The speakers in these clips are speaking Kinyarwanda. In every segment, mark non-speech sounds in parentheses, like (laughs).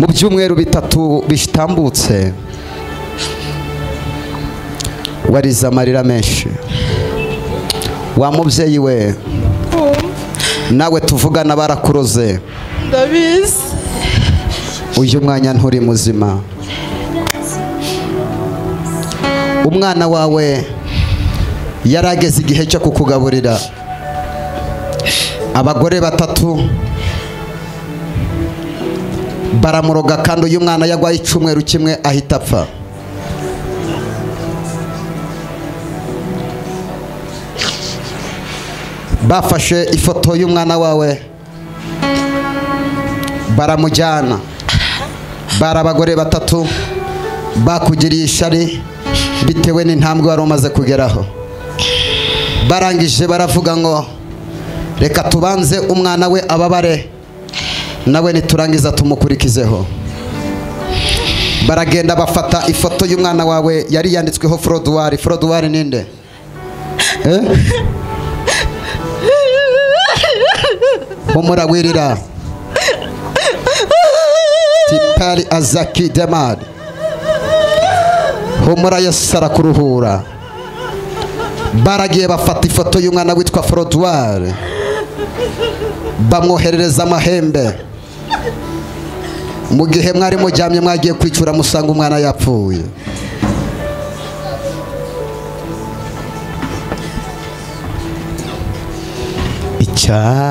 mu byumweru bitatu bitambutse warize amarira menshi. Wa mubyeyi we nawe tuvugana barakuroze. Ndabizi. Uyu mwanya nturi muzima. Umwana wawe yari ageze igihe cyo kukugaburira. Abagore batatu baramuroga kandi uyu mwana yagwaye icyumweru kimwe ahita apfa. Bafashe ifoto y'umwana wawe. Baramujyana. Bari abagore batatu bakugiriye ishari bitewe n'intambwe wari umaze kugeraho. Barangije baravuga ngo reka tubanze umwana we ababare. Nawe niturangiza tumukurikizeho. Baragenda bafata ifoto y'umwana wawe yari yanditsweho forodwari forodwari ninde humura wirira tipari azaki demari humura yesu arakuruhura baragiye bafata ifoto y'umwana witwa forodwari bamwoherereza amahembe. Mu gihe mwari mujyamye mwagiye kwicura musanga umwana yapfuye.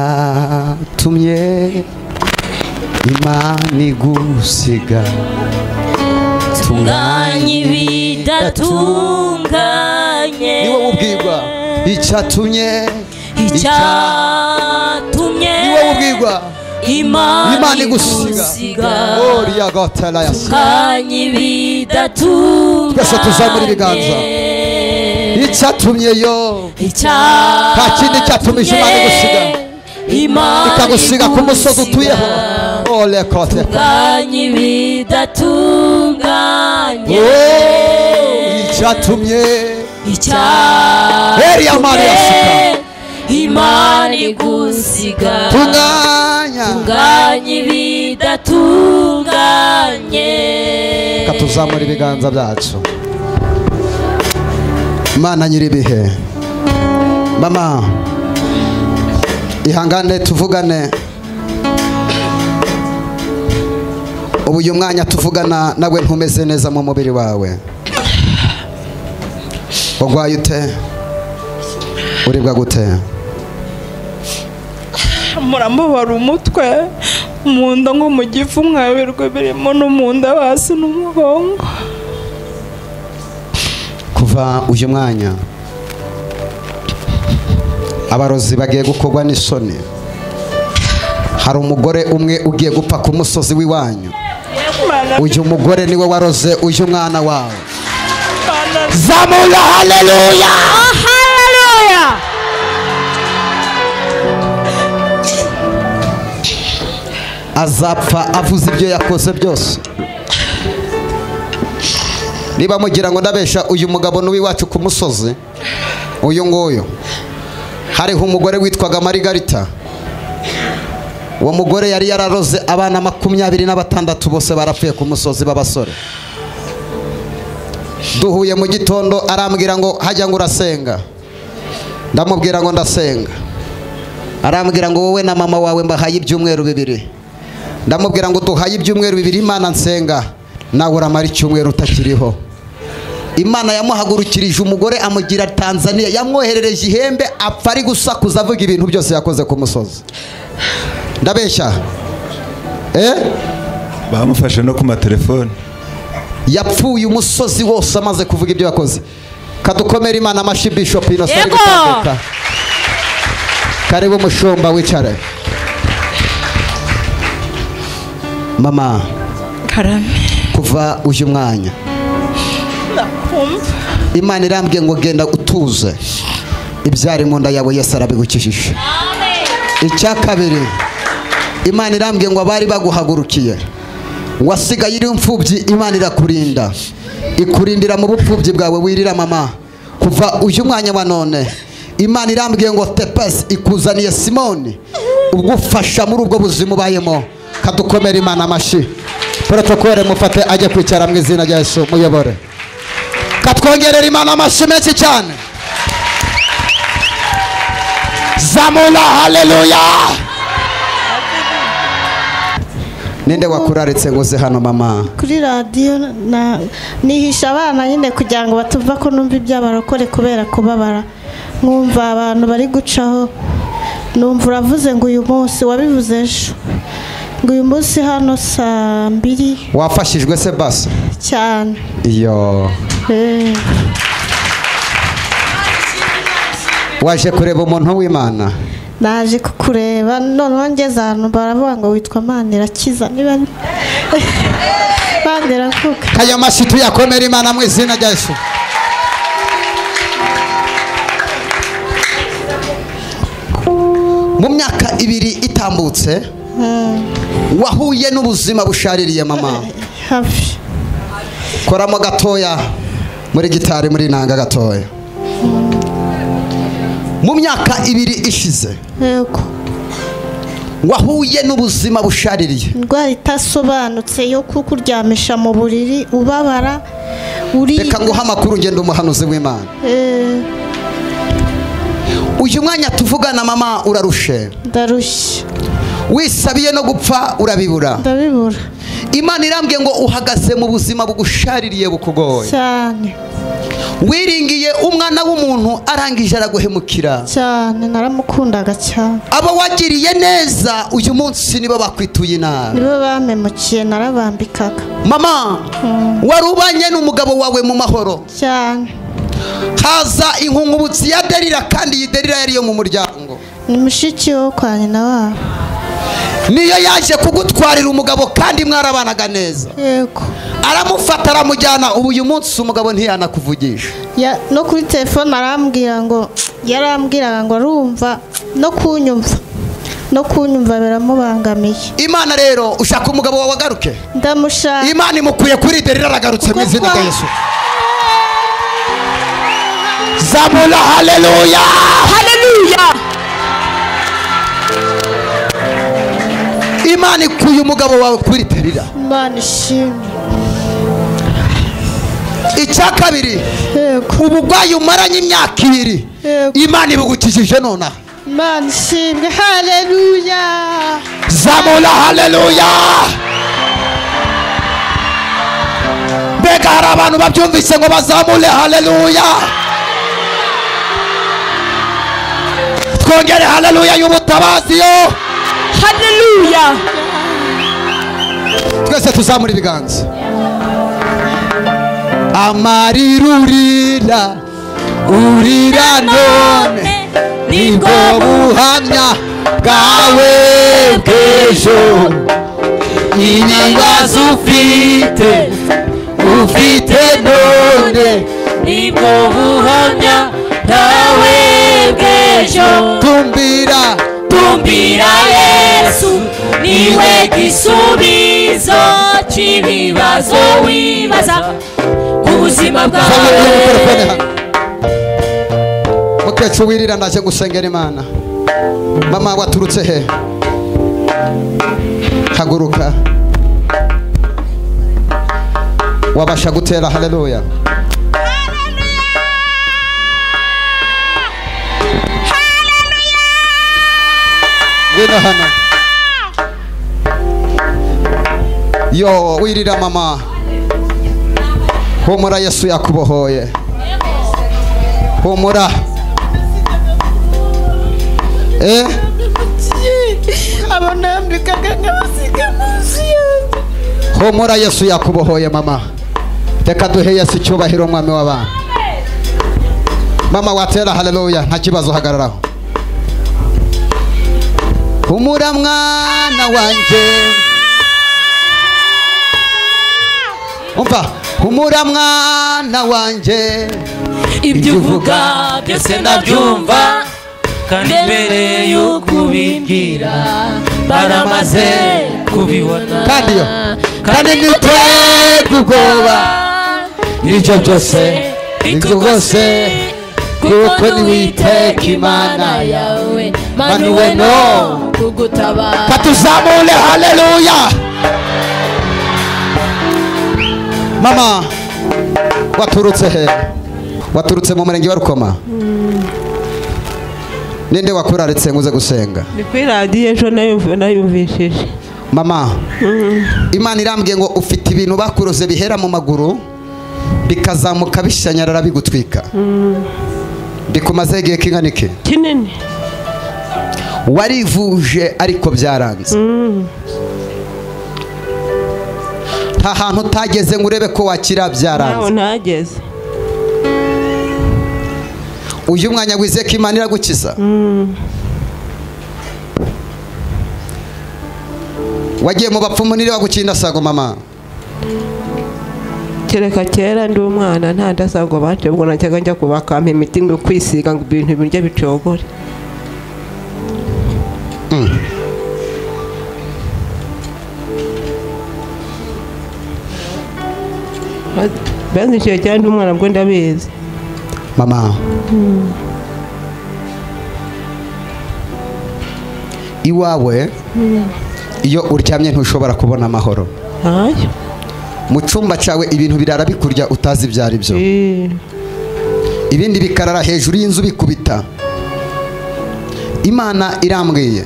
Icyatumye imana igusiga. Tunganye ibidatunganye niwe ubwirwa icyatumye icyatumye niwe ubwirwa imana imana igusiga igusiga oriya gotela yasi tunganye ibidatunganye Twese tuzamure ibiganza. icyatumye yo nta kindi cyatumije Imana igusiga. ikagusiga ku musozi utuyeho ole kote tunganye ibidatunganye Oh, icyatumye Eriya Mari yasuka. Imana igusiga. Tunganya. Tunganye ibidatunganye. Reka tuzamura ibiganza byacu. Imana nyir'ibihe mama ihangane tuvugane. Ubu uyu mwanya tuvugana nawe ntumeze neza mu mubiri wawe. Wagwaye ute? Uribwa gute? Muramubara umutwe mu nda nko mu gifu mwabirwe birimo no mu nda hasi n'umugongo. Kuva uyu mwanya abarozi bagiye gukorwa n'isoni. Hari umugore umwe ugiye gupfa ku musozi w'iwanyu. Uyu mugore ni we waroze uyu mwana wawe. Zamura haleluya azapfa avuze ibyo yakoze byose. Niba mugira ngo ndabesha uyu mugabo n'uw'iwacu ku musozi. Uyu nguyu. Hariho umugore witwaga marigarita. Uwo mugore yari yararoze abana makumyabiri na batandatu bose barapfuye ku musozi b'abasore. Duhuye mu gitondo arambwira ngo hajya ngo urasenga. Ndamubwira ngo ndasenga. Arambwira ngo wowe na mama wawe mbahaye ibyumweru bibiri. Ndamubwira ngo duhaye ibyumweru bibiri imana nsenga. Nawe uramara icyumweru utakiriho. Imana yamuhagurukirije umugore amugira tanzania. Yamwoherereje ihembe apfa ari gusakuza avuga ibintu byose yakoze ku musozi. Ndabeshya. Eh? Bamufashe no ku matelefoni yapfuye umusozi wose amaze kuvuga ibyo yakoze. Kadukomere imana amashyi bishop inosa ari Yego! gutambuka karibu umushumba wicare. Mama. Karame kuva uyu mwanya. Ndakumva imana irambwiye ngo genda utuze. Ibyari mu nda yawe yesu arabigukijije. Icya kabiri imana irambwiye ngo abari baguhagurukiye. Wasigaye iri imfubyi imana irakurinda. Ikurindira mu bupfubyi bwawe wirira mama. Kuva uyu mwanya wa none imana irambwiye ngo tepesi ikuzaniye simoni. Ugufasha muri ubwo buzima ubayemo. Kadukomera imana amashyi protokole mufate ajye kwicara mu izina rya yesu muyobore. Katwongerera imana amashyi menshi cyane. Zamura haleluya! Ninde wakuraritse ngo uze hano mama? Kuri radiyo nihisha abana nyine kugira ngo batumva ko numva iby'abarokore kubera kubabara. Nkumva abantu bari gucaho. Numva uravuze ngo uyu munsi wabivuze ejo. Ngo uyu munsi hano saa mbiri. Wafashijwe se basi? Cyane. Iyo. Eh, waje kureba umuntu w'imana? Naje kukureba. Noneho ngeze ahantu baravuga ngo witwa manirakiza niba (laughs) manirakuka aya mashyi tuyakomere imana mu izina rya yesu. Mu myaka ibiri itambutse wahuye n'ubuzima bushaririye mama. Koramo gatoya muri gitari muri nanga gatoya. Mu myaka ibiri ishize yego. wahuye n'ubuzima bushaririye. Indwara itasobanutse yo kukuryamisha mu buriri ubabara uri reka nguhe amakuru ngenda umuhanuzi w'imana. Eh, uyu mwanya tuvugana mama urarushe. Ndarushye. Wisabiye no gupfa urabibura. Ndabibura. Imana irambwiye ngo uhagaze mu buzima bugushaririye bukugoye. Cyane. Wiringiye umwana w'umuntu arangije araguhemukira cyane naramukundaga cyane. Abo wagiriye neza uyu munsi nibo bakwituye inabi nibo bamemukiye narabambikaga. Mama wari ubanye n'umugabo wawe mu mahoro? Cyane. Haza inkungubutsi ya derira kandi iyi derira yari iyo mu muryango. Ni mushiki wo kwa nyina wabo niyo yaje kugutwarira umugabo kandi mwarabanaga neza. Yego. Aramufata aramujyana. Ubu uyu munsi umugabo ntiyanakuvugisha. Ya- no kuri telefone arambwira ngo yarambwiraga ngo arumva no kunyumva. No kunyumva biramubangamiye. Imana rero ushaka umugabo wawe agaruke? Ndamushaka. Imana imukuye kuri derira aragarutse mu izina rya yesu. Zamura haleluya imana ikuye umugabo wawe kuri derira imana ishimwe icya kabiri yego. ubugwayi umaranye imyaka ibiri. Imana ibugukijije nonaha. Imana ishimwe haleluya zamura haleluya mbega hari abantu babyumvise ngo bazamure haleluya twongere haleluya y'ubutabazi yo. Haleluya twese tuzamura ibiganza. Amarira urira urira none. Nibwo buhamya bwawe bw'ejo. Ibibazo ufite ufite none. Nibwo buhamya bwawe bw'ejo. Tumbira tumbira yesu ni we gisubizo cy'ibibazo wibaza ku buzima bwawe. Mukecuru wirira ndaje gusengera imana. Mama waturutse he? Haguruka. Wabasha gutera haleluya. Ngwino hano yo wirira mama. Humura yesu yakubohoye. Humura. Eh? Abonambikaga nk'abasiga munsi yanjye humura yesu yakubohoye mama. Reka duhe yesu icyubahiro umwami w'abana. Mama watera haleluya. Nta kibazo hagararaho humura mwana wanjye umva humura mwana wanjye ibyo uvuga byose ndabyumva kandi mbere yo kubimbwira baramaze kubibona. Kandi yo. Kandi ntiterwe ubwoba ibyo byose ibyo bwose kuko niwiteka imana yawe. Manuwe no. Kugutabara katuzamure haleluya mama waturutse he? Waturutse mu murenge wa rukoma? Ninde wakuraritse ngo uze gusenga? Ni kuri radiyo ejo nayumv- nayumvishije. Mama imana irambwiye ngo ufite ibintu bakuroze bihera mu maguru bikazamuka bishanyarara bigutwika. Bikumaze igihe kingana iki? Kinini. Warivuje ariko byaranze. Nta hantu utageze ngo urebe ko wakira byaranze. Ntageze uyu mwanya wizeye ko imana iragukiza. Wagiye mu bapfumu nire wagukinda sago mama? Kereka kera ndi umwana nta ndasago bace ubwo najyaga njya kubakampa imiti ngo kwisiga ngo ibintu birya bicogore banziciye cyane umwana bwo ndabizi mama. Iwawe iyo uryamye ntushobora kubona amahoro. Mu cyumba cyawe ibintu birara bikurya utazi ibyo ari byo ibindi bikarara hejuru y'inzu bikubita. Imana irambwiye.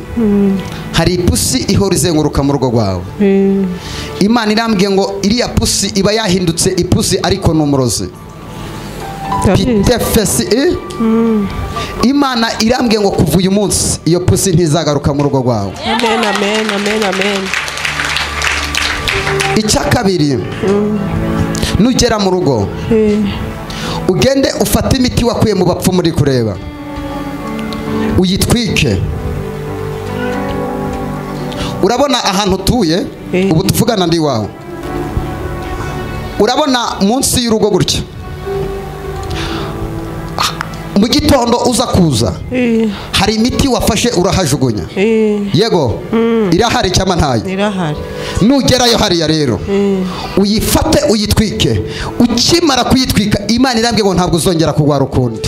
Hari ipusi ihora izenguruka mu rugo rwawe. Eh, imana irambwiye ngo iriya pusi iba yahindutse ipusi ariko ni umurozi. Pitefesi imana irambwiye ngo kuva uyu munsi iyo pusi ntizagaruka mu rugo rwawe. Amen amen amen amen. Icya kabiri. Nugera mu rugo. Ugende ufate imiti wakuye mu bapfumu uri kureba. Uyitwike. Urabona ahantu utuye Eh. ubu tuvugana ndi iwawe urabona munsi y'urugo gutya. Mu gitondo uza kuza eh, hari imiti wafashe urahajugunya. Eh, yego irahari cyangwa ntayo? Irahari. Nugerayo hariya rero. Uyifate uyitwike. Ukimara kuyitwika imana irambye ngo ntabwo uzongera kurwara ukundi.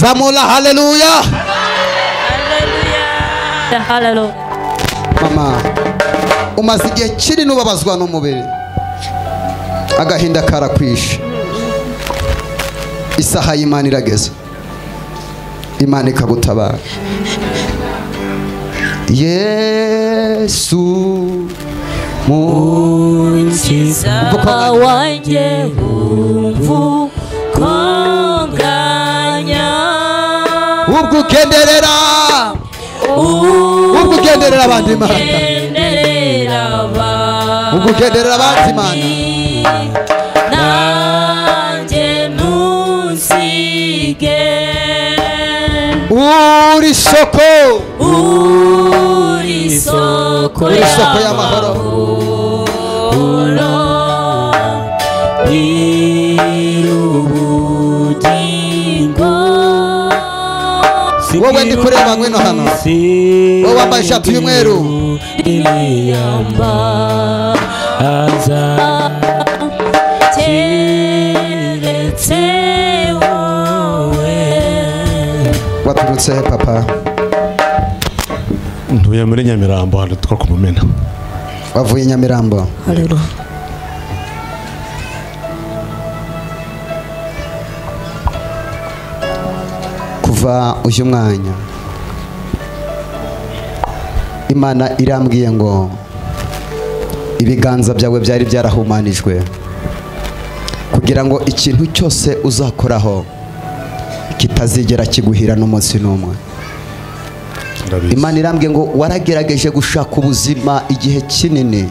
Zamura haleluya Hallelujah. mama umaze igihe kinini ubabazwa n'umubiri agahinda karakwishe isaha y'imana irageze. Imana ikagutabara. Yesu mu Umukiza wanjye ubwo ugenderera ubwo ugenderera abandi imana ubwo ugenderera abandi imana uri soko. Uri soko y'amahoro. Wowe ndi kureba ngwino hano? wowe wambaye ishati y'umweru? Waturutse he papa? Ntuye muri nyamirambo hano two kumumena wavuye nyamirambo? Kuva uyu mwanya imana irambwiye ngo ibiganza byawe byari byarahumanijwe. Kugira ngo ikintu cyose uzakoraho kitazigera kiguhira n'umunsi n'umwe. Imana irambwiye ngo waragerageje gushaka ubuzima igihe kinini.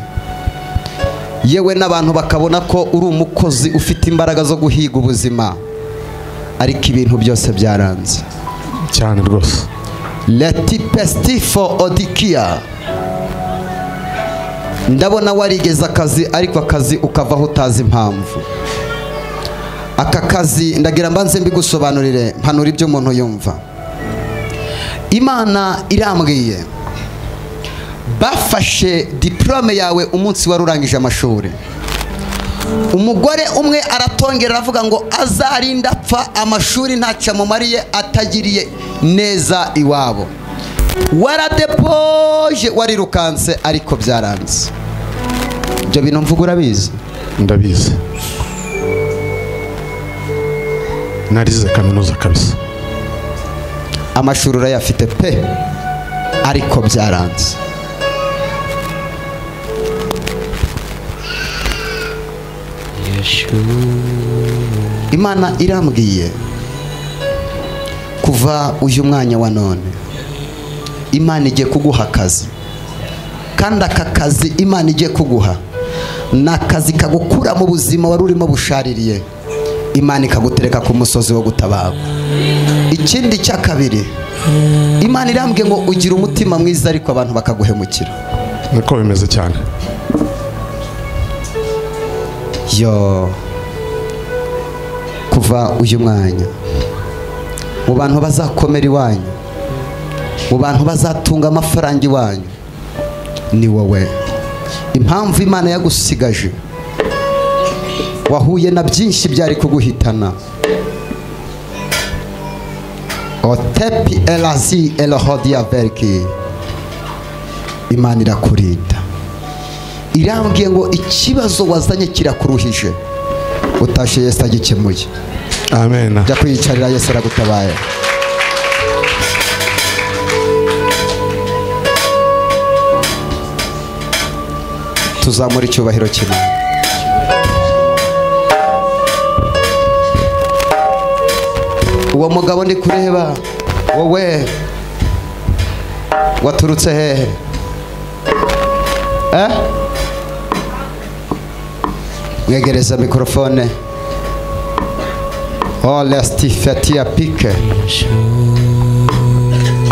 Yewe n'abantu bakabona ko uri umukozi ufite imbaraga zo guhiga ubuzima. Ariko ibintu byose byaranze. Cyane rwose. Leti pestifo odikiya ndabona warigeze akazi ariko akazi ukavaho utazi impamvu. Aka kazi ndagira mbanze mbigusobanurire mpanura ibyo umuntu yumva. Imana irambwiye bafashe diporome yawe umunsi wari urangije amashuri. Umugore umwe aratongera aravuga ngo azarinde apfa amashuri ntacyo amumariye atagiriye neza iwabo. Waradepoje warirukanse ariko byaranze. Ibyo bintu mvuga urabizi? Ndabizi. Narize kaminuza kabisa. Amashuri urayafite pe ariko byaranze. Imana irambwiye kuva uyu mwanya wa none. Imana igiye kuguha akazi. Kandi aka kazi imana igiye kuguha ni akazi kagukura mu buzima wari urimo bushaririye. Imana ikagutereka ku musozi wo gutabarwa. Ikindi cya kabiri imana irambwiye ngo ugire umutima mwiza ariko abantu bakaguhemukira. Niko bimeze cyane. Yo kuva uyu mwanya. Mu bantu bazakomera iwanyu mu bantu bazatunga amafaranga iwanyu ni wowe. Impamvu imana yagusigaje wahuye na byinshi byari kuguhitana. Otepi elazi elohodiya veriki. Imana irakurinda. Irambwiye ngo ikibazo wazanye kirakuruhije. Utashe yesu agikemuye amen. Jya kwiyicarira yesu aragutabaye. Tuzamura icyubahiro kimwe. Uwo mugabo ndi kureba. Wowe waturutse hehe? Eh? Mwegereza mikorofone Oh, l'estifetia pique.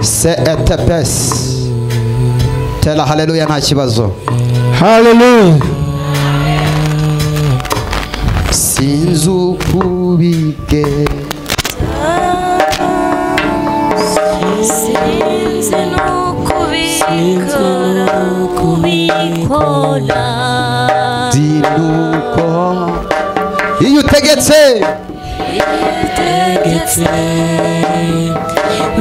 C'est etepes. Tela haleluya nta kibazo. haleluya Sinzi ukubige. sinzi n'ukubikora kubikora Zinuko. Iyo utegetse tegetse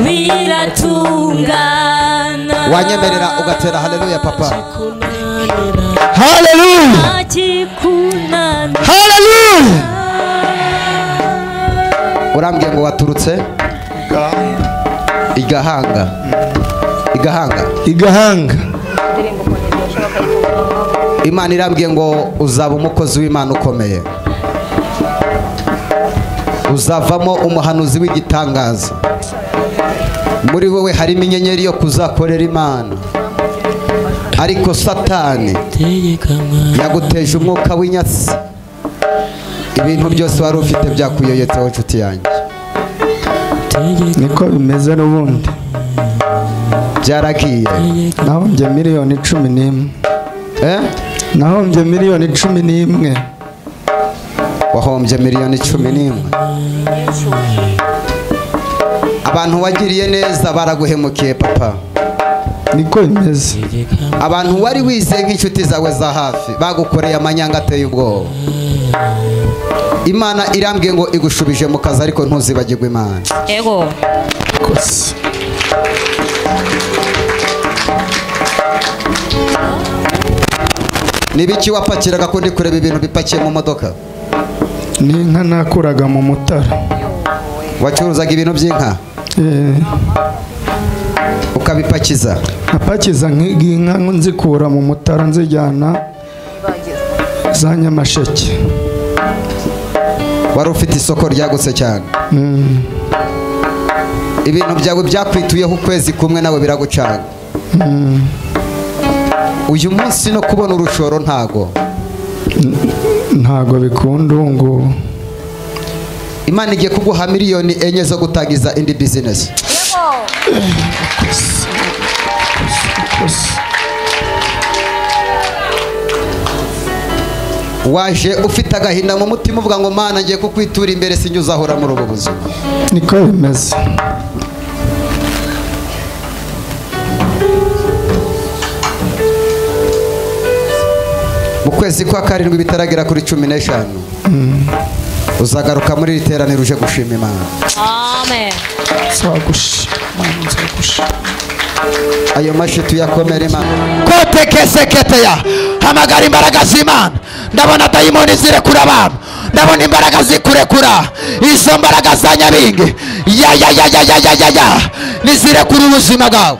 biratungana wanyemerera ugatera. Haleluya papa. haleluya haleluya Urambwiye ngo waturutse? Igahanga. Igahanga. igahanga. Imana irambwiye ngo uzaba umukozi w'Imana ukomeye. Uzavamo umuhanuzi w'igitangaza. Muri wowe harimo inyenyeri yo kuzakorera Imana. Ariko Satani yaguteje umwuka w'inyatsi. Ibintu byose wari ufite byakuyoyetseho inshuti yanjye. niko bimeze n'ubundi Byaragiye. nahombye miliyoni cumi n'imwe Eh? Nahombye miliyoni cumi n'imwe. Wahombye miliyoni cumi n'imwe. Abantu wagiriye neza baraguhemukiye papa. Niko bimeze. Abantu wari wizeye nk'inshuti zawe za hafi bagukoreye amanyanga ateye ubwoba. Imana irambwiye ngo igushubije mu kazi ariko ntuzibagirwe imana. Ego. Nibiki wapakiraga ko ndi kureba ibintu bipakiye mu modoka? Ni inka nakuraga mu mutara. Wacuruzaga ibintu by'inka? Eh, ukabipakiza? Napakiza nk'inka nzikura mu mutara nzijyana za nyamasheke. Wari ufite isoko ryagutse cyane? Mm, ibintu byawe byakwituyeho ukwezi kumwe nawe biragucanga mm. Uyu munsi no kubona urushoro ntago. Ntago bikunda ubu ngubu imana igiye kuguha miliyoni enye zo gutangiza indi bizinesi waje ufite agahinda mu mutima uvuga ngo mana ngiye kukwitura imbere sinjye uzahora muri ubu buzima. Niko bimeze. kwezi kwa karindwi bitaragera kuri cumi n'eshanu. Uzagaruka muri iri teraniro uje gushima imana. Ayo mashyi tuyakomere imana. Kote keseketeya hamagara imbaraga z'imana. Ndabona dayimoni zirekura abantu. Ndabona imbaraga zikurekura. Izo mbaraga za nyabingi. Yayayayayayaya nizirekura ubuzima bwawe.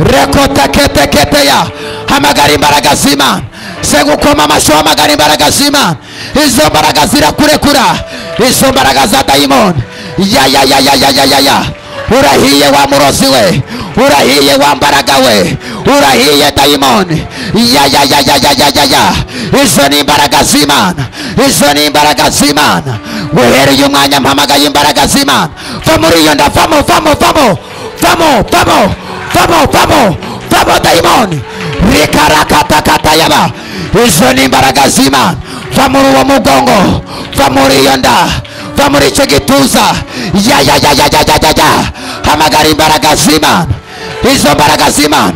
Rekota keteketeya hamagara imbaraga z'imana. Se gukoma amashyi hamagara imbaraga zima izo mbaraga zirakurekura izo mbaraga za dayimoni ya ya ya ya ya ya ya ya urahiye wa murozi we urahiye wa mbaraga we urahiye dayimoni ya ya ya ya ya ya ya ya izo ni imbaraga z'imana izo ni imbaraga z'imana guhereye umwanya mpamagaye imbaraga z'imana va muri iyo nda vamo vamo vamo vamo vamo vamo vamo vamo dayimoni rikarakatakatayaba izo ni imbaraga zima va muri uwo mugongo va muri iyo nda va muri icyo gituza yayayayayayaya hamagara imbaraga z'imana izo mbaraga z'imana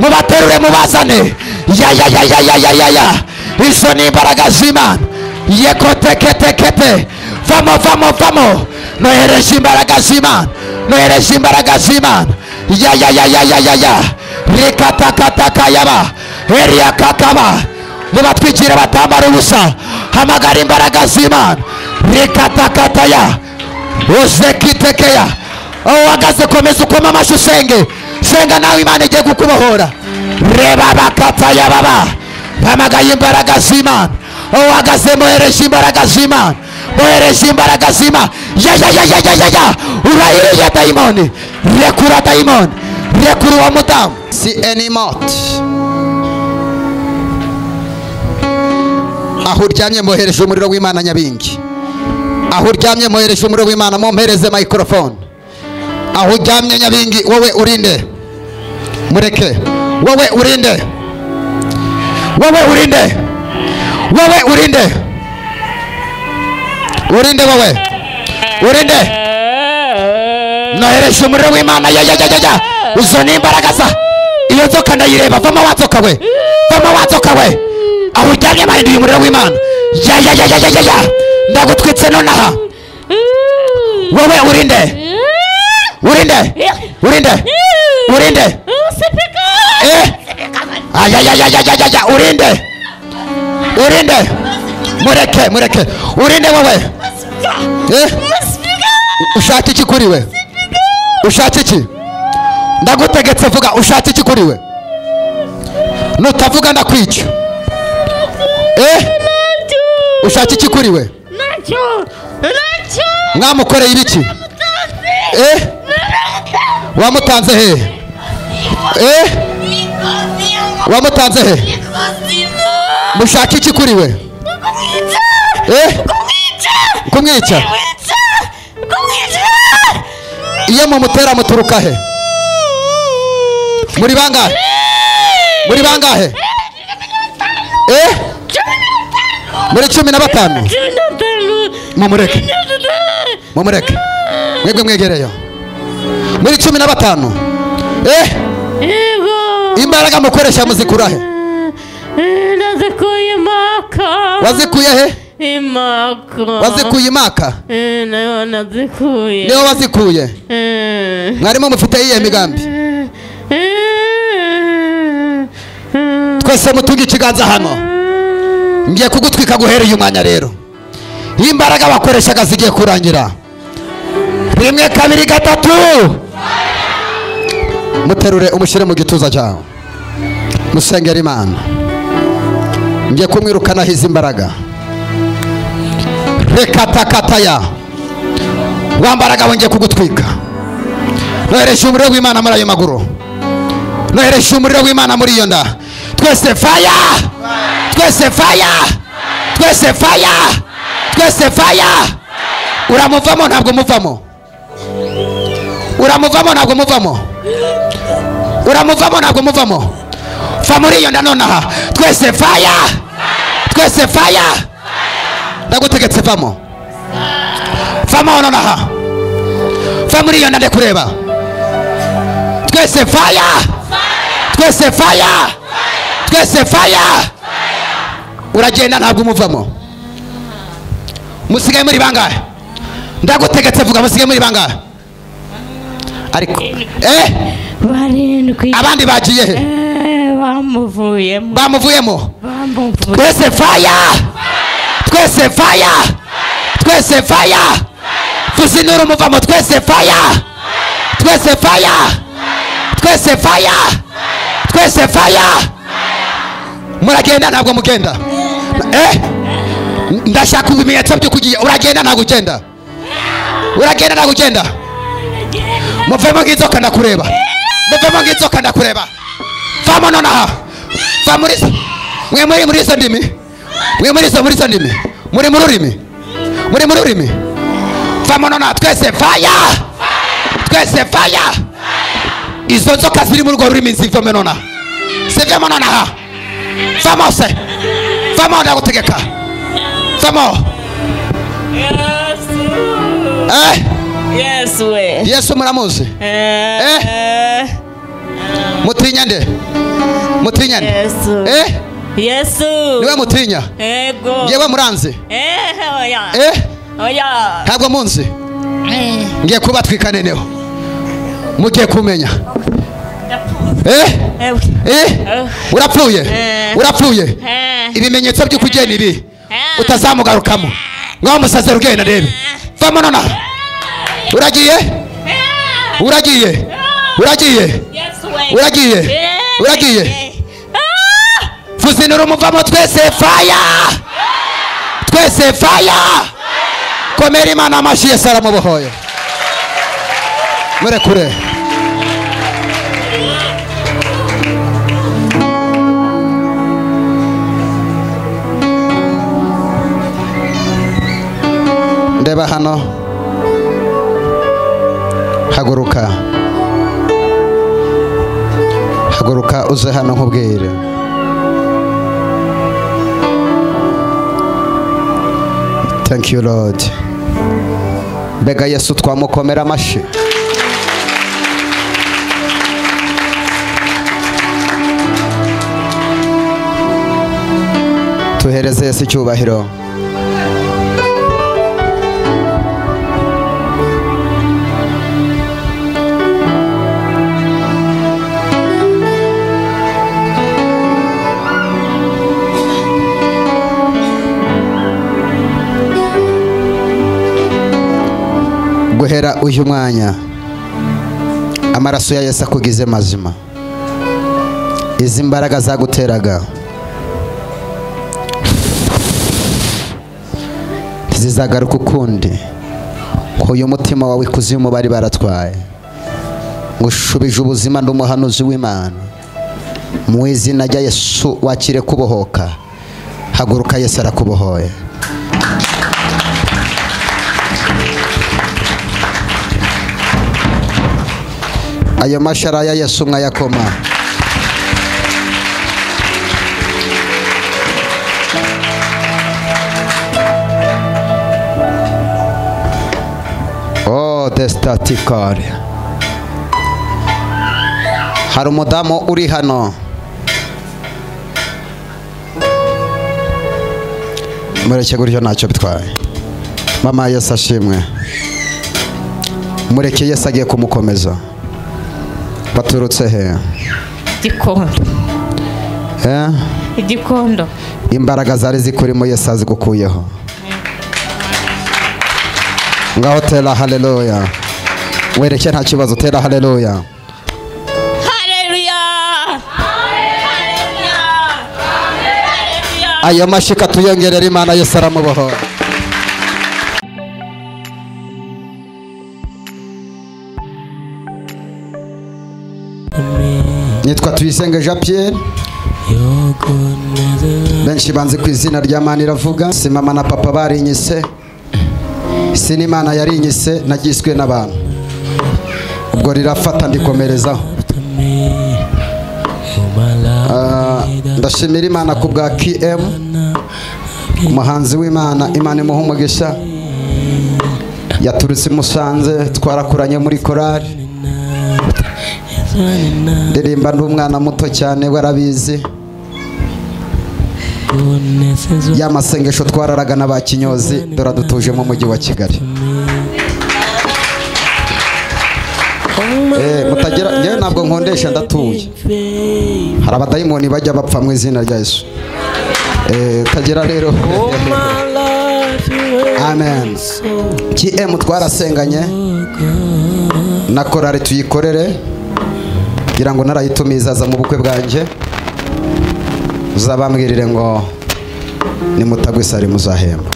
mubaterure mubazane yayayayayayaya izo ni imbaraga z'imana yekoteketekete vamo vamo vamo nohereje imbaraga z'imana nohereje imbaraga z'imana ya ya ya ya ya ya ya. Rikatakataka yaba eriya kakaba nibatwikire batambara ubusa hamagara imbaraga z'imana rikatakataya uzekitekeya aho uhagaze komeza ukoma amashyi usenge senga nawe imana igiye kukubohora reba bakataya baba hamagaye imbaraga z'imana aho uhagaze mohereje imbaraga z'imana mohereje imbaraga zima ya ya ya ya ya ya ya. Urahiriye dayimoni rekura dayimoni rekura uwo mudamu si enimoti aho uryamye mwohereje umuriro w'imana nyabingi. Aho uryamye mwohereje umuriro w'imana. Mumpereze mayikorofone aho uryamye nyabingi wowe urinde. Mureke. Wowe urinde. Wowe urinde. Wowe urinde urinde wowe urinde. Nohereje umuriro w'imana yayayayaya ya ya ya ya. Izo ni imbaraga za. Iyo nzoka ndayireba vamo watsoka we. Vamo watsoka we. Aho ujyanye bahinduye umuriro w'imana ya ya ya ya ya ya ya. Ndagutwitse nonaha. Wowe urinde. Urinde. Urinde. Urinde. Eh. Urinde. Urinde mureke mureke. Urinde wowe eh? Ushaka iki kuri we? Ushaka iki? Ndagutegetse vuga ushaka iki kuri we? Nutavuga ndakwica eh? Ushaka iki kuri we? Mwamukoreye ibiki? Eh? Wamutanze he? Eh? wamutanze he? Mushaka iki kuri we? Kumwica iyo mumutera muturuka he muri bangahe muri bangahe muri cumi na batanu mumureke mumureke mwebwe mwegereyo muri cumi na batanu imbaraga mukoresha muzikura he nazikuye imaka wazikuye he imaka. Wazikuye imaka Eh, ni ho wazikuye. Eh. mwarimu mufite iyihe migambi? Eh. twese mutunge ikiganza hano. Ngiye kugutwika guhereye umwanya rero. Iyo imbaraga bakoreshaga zigiye kurangira. Rimwe kabiri gatatu. Muterure umushyire mu gituza cyawe. Musengera imana. Ngiye kumwirukanaho izi mbaraga. Rekatakataya wa mbaraga wongeye kugutwika. Nohereje umuriro w'imana muri ayo maguru. Nohereje umuriro w'imana muri iyo nda. Twese faya twese faya twese faya twese faya uramuvamo ntabwo muvamo. Uramuvamo ntabwo muvamo. Uramuvamo ntabwo muvamo. Va muri iyo nda nonaha. Twese faya twese faya ndagutegetse vamo vamo nonaha va muri iyo nda ndekureba twese faya twese faya twese faya uragenda ntabwo umuvamo musigaye muri bangahe ndagutegetse vuga musigaye muri bangahe ariko eh? Barindwi abandi bagiye he bamuvuyemo bamuvuyemo bamuvuye twese faya twese faya twese faya tuzinura umuvamo twese faya twese faya twese faya twese faya muragenda ntabwo mugenda eh? Ndashaka ibimenyetso by'uko ugiye uragenda ntabwo ugenda uragenda ntabwo ugenda muvemo nk'inzoka ndakureba. Muvemo nk'inzoka ndakureba. Vamo nonaha va muri zo mwe muri muri izo ndimi. Mwe muri izo muri izo ndimi. Muri mu rurimi muri mu rurimi vamo nonaha twese faya twese faya izo nzoka ziri muri urwo rurimi zivome nonaha zivemo nonaha vamo se. Vamo ndagutegeka. Vamo. Eh? Yesu we. Yesu muramuzi. Eh, mutinya nde mutinya nde eh? Yesu. Niwe mutinya ego. Ngewe muranzi Eh, oya eh? Oya ntabwo munzi ngiye kubatwika neneho mugiye kumenya eh? Eh, eh? Urapfuye Eh. urapfuye eh, ibimenyetso by'uko ugenda ibi eh. utazamugarukamo ngaho musaze rugenda rebe vamo nonaha uragiye uragiye uragiye uragiye uragiye eh. Ah! umuvamo twese faya twese faya komera imana amashyi yesu aramubohoye murekure ndeba hano. Haguruka. Haguruka uze hano nkubwire. Thank you lord. Mbega yesu twamukomera amashyi. Tuhereze yesu icyubahiro. Guhera uyu mwanya amaraso ya yesu akugize mazima. Izi mbaraga zaguteraga. Ntizizagaruka ukundi. Uyu mutima wawe ikuzimu bari baratwaye. Ngushubije ubuzima n'umuhanuzi w'imana. Mu izina rya yesu wakire kubohoka. Haguruka yesu arakubohoye. Ayo mashara ya yesu mwayakoma oh destatikari hari umudamu uri hano. Mureke gutyo ntacyo bitwaye. Mama yesu ashimwe. Mureke yesu agiye kumukomeza. Baturutse he? Igikondo Eh? igikondo. Imbaraga zari zikurimo yesu azigukuyeho ngaho tera haleluya. Wereke nta kibazo tera haleluya. Ayo mashika tuyongerera imana yesu aramubohora. Nitwa tuyisenge jean pierre. Benshi banzi ku izina rya mani iravuga si mama na papa barinyise si n'imana yarinyise nagiswe n'abantu. Ubwo rirafata ndikomerezaho. Ah, ndashimira imana ku bwa km umuhanzi w'imana imana imuha umugisha. Yaturutse i musanze twarakuranye muri korari ndirimba ndi umwana muto cyane warabizi. Ya masengesho twararaga na ba kinyozi dore dutuje mu mujyi wa kigali. Eh, mutagira njyewe ntabwo nkondesha ndatuye. Hari abadayimoni bajya bapfa mu izina rya yesu. Eh, utagira rero. Amen. Km twarasenganye. Na korari tuyikorere. Kugira ngo narayitumiza aza mu bukwe bwanjye uzabambwirire ngo nimutagwisari muzahembwa.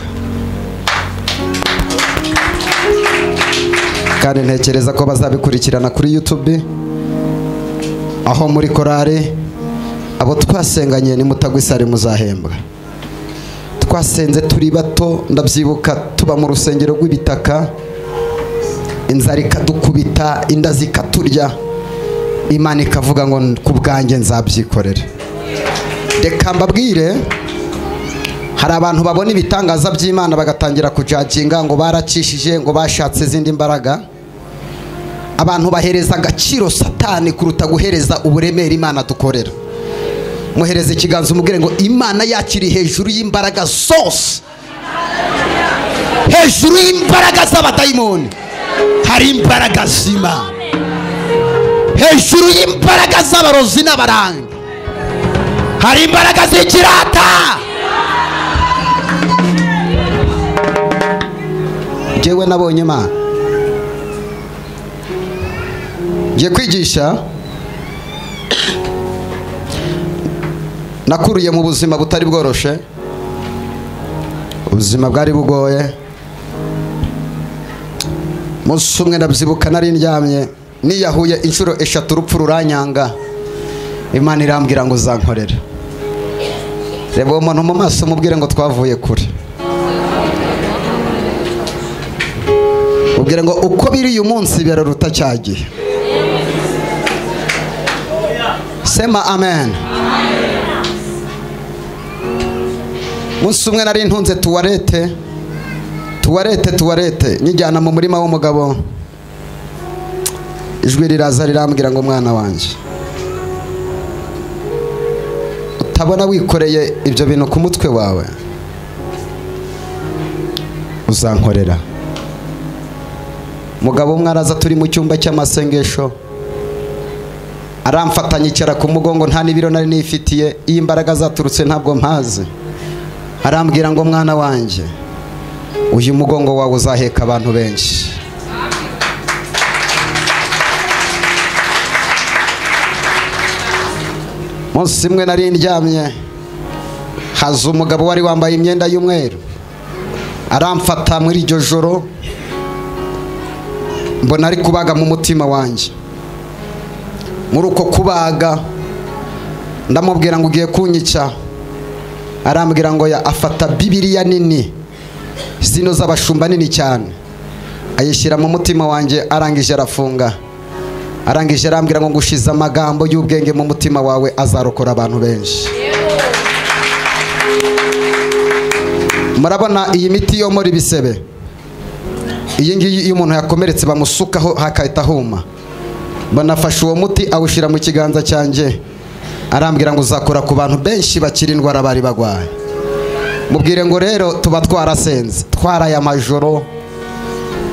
Kandi ntekereza ko bazabikurikirana kuri youtube aho muri korari abo twasenganye nimutagwisari muzahembwa. Twasenze turi bato ndabyibuka tuba mu rusengero rw'ibitaka inzara ikadukubita inda zikaturya. Imana ikavuga ngo ku bwanjye nzabyikorere. Reka mbabwire hari abantu babona ibitangaza by'imana bagatangira kujaginga ngo baracishije ngo bashatse izindi mbaraga. Abantu bahereza agaciro satani kuruta guhereza uburemere imana dukorera. Muhereza ikiganza umubwire ngo imana yakiri hejuru y'imbaraga zose. Hejuru y'imbaraga z'abadayimoni. Hari imbaraga z'imana. Hejuru y'imbaraga z'abarozi n'abaranga hari imbaraga z'ikirata. Njyewe nabonye imana. Ngiye kwigisha. Nakuriye mu buzima butari bworoshe. Ubuzima bwari bugoye. Umunsi umwe ndabyibuka nari ndyamye. Niyahuye inshuro eshatu urupfu ruranyanga. Imana irambwira ngo uzankorera reba uwo muntu mu maso umubwire ngo twavuye kure. Ubwire ngo uko biri uyu munsi biraruta cya gihe. Sema amen. Umunsi umwe nari ntunze tuwarete. Tuwarete tuwarete. Nyijyana mu murima w'umugabo. Ijwi riraza rirambwira ngo mwana wanjye utabona wikoreye ibyo bintu ku mutwe wawe uzankorera. Umugabo umwe araza turi mu cyumba cy'amasengesho. Aramfatanya icara ku mugongo nta n'ibiro nari nifitiye iyo imbaraga zaturutse ntabwo mpazi arambwira ngo mwana wanjye uyu mugongo wawe uzaheka abantu benshi. Munsi imwe nari ndyamye haza umugabo wari wambaye imyenda y'umweru. Aramfata muri iryo joro mbona ari kubaga mu mutima wanjye. Muri uko kubaga ndamubwira ngo ugiye kunyica. Arambwira ngo afata bibiriya nini. Zino z'abashumba nini cyane. Ayishyira mu mutima wanjye arangije arafunga. Arangije arambwira ngo ngushize amagambo y'ubwenge mu mutima wawe azarokora abantu benshi. Murabona iyi miti yomora ibisebe iyi ngiyi iyo umuntu yakomeretse bamusukaho hakahita huma. Banafashe uwo muti awushyira mu kiganza cyanjye arambwira ngo uzakora ku bantu benshi bakira indwara bari bagwaye mubwire ngo rero tuba twarasenze. Twaraye amajoro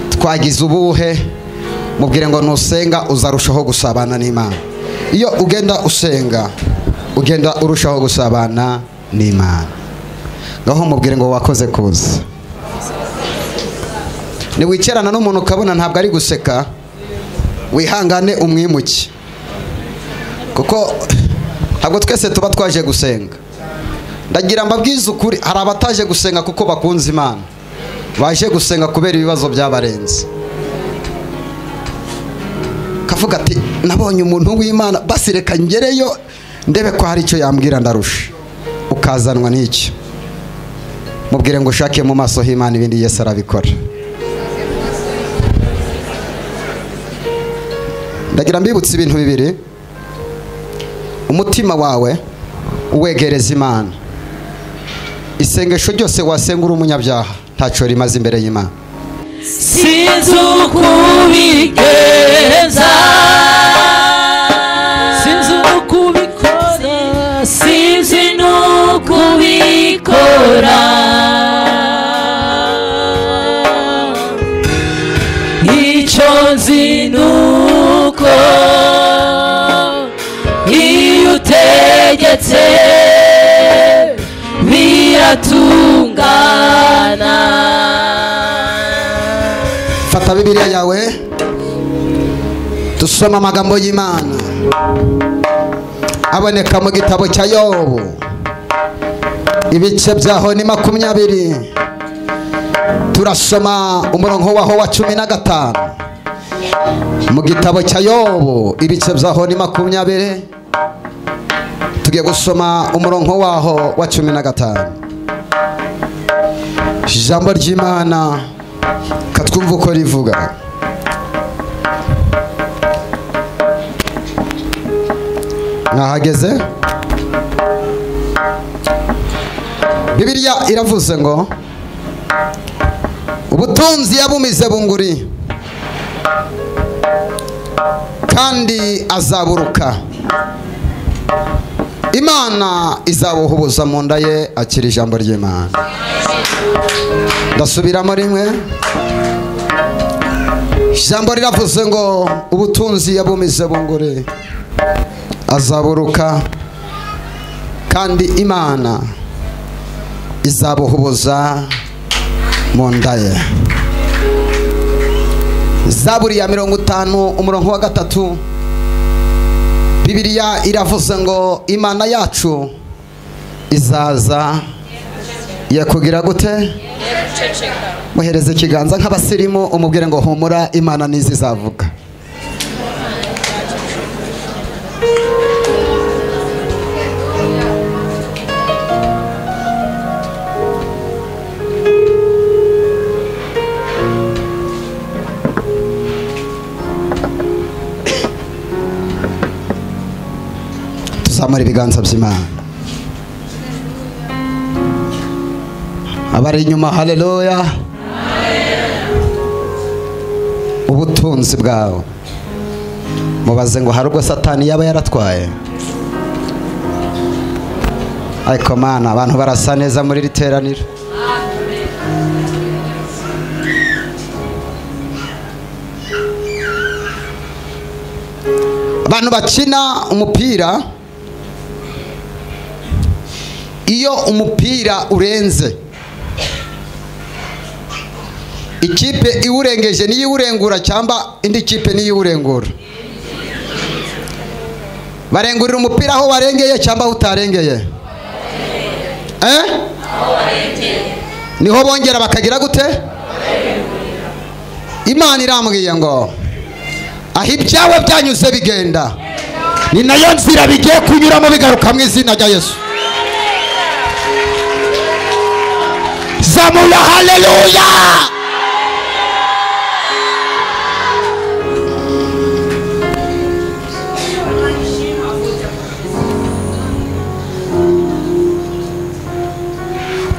twagize ubuhe? Mubwire ngo nusenga uzarushaho gusabana n'imana. Iyo ugenda usenga ugenda urushaho gusabana n'imana. Ngaho mubwire ngo wakoze kuza niwicarana n'umuntu ukabona ntabwo ari guseka wihangane umwimuke. Kuko ntabwo twese tuba twaje gusenga. Ndagira mbabwize ukuri hari abataje gusenga kuko bakunze imana. Baje gusenga kubera ibibazo byabarenze. Kavuga ati nabonye umuntu w'imana basireka ngereyo ndebe ko hari icyo yambwira ndarusha. Ukazanwa n'icyo mubwire ngo ushake mu maso h'imana ibindi yesi arabikora. Ndagira mbibutse ibintu bibiri. Umutima wawe uwegereza imana. Isengesho ryose wasenga uri umunyabyaha ntacyo rimaze imbere y'imana. sinzukubigeza. Sinzi nukubikora iyo utegetse biratungana fata bibiliya yawe dusoma amagambo y'imana aboneka mu gitabo cya yobu ibice byaho ni makumyabiri turasoma umurongo waho wa cumi na gatanu mu gitabo cya yobu ibice byaho ni makumyabiri tugiye gusoma umurongo waho wa cumi na gatanu ijambo ry'imana katwumva uko rivuga. Mwahageze bibiliya iravuze ngo ubutunzi yabumize bunguri kandi azaburuka. Imana izabuhubuza mu nda ye akira ijambo ry'imana. Ndasubiramo rimwe. Ijambo riravuze ngo ubutunzi yabumize bunguri azaburuka kandi imana izabuhubuza mu nda ye. Zaburi ya mirongo itanu umurongo wa gatatu. Bibiliya iravuze ngo imana yacu izaza yakugira gute? Muhereze ikiganza nk'abasirimu umubwire ngo humura imana nizi tuzamura ibiganza by'imana. Abari inyuma haleluya. Ubutunzi bwawe. Mubaze ngo hari ubwo satani yaba yaratwaye? Ariko mana abantu barasa neza muri iri teraniro. Abantu bakina umupira iyo umupira urenze. Ikipe iwurengeje niyo iwurengura cyangwa indi kipe niyo iwurengura barengurira umupira aho warengeye cyangwa aho utarengeye? Eh? ni ho bongera bakagira gute? Imana irambwiye ngo aho ibyawe byanyuze bigenda ni na yo nzira bigiye kunyuramo bigaruka mu izina rya yesu. Zamura haleluya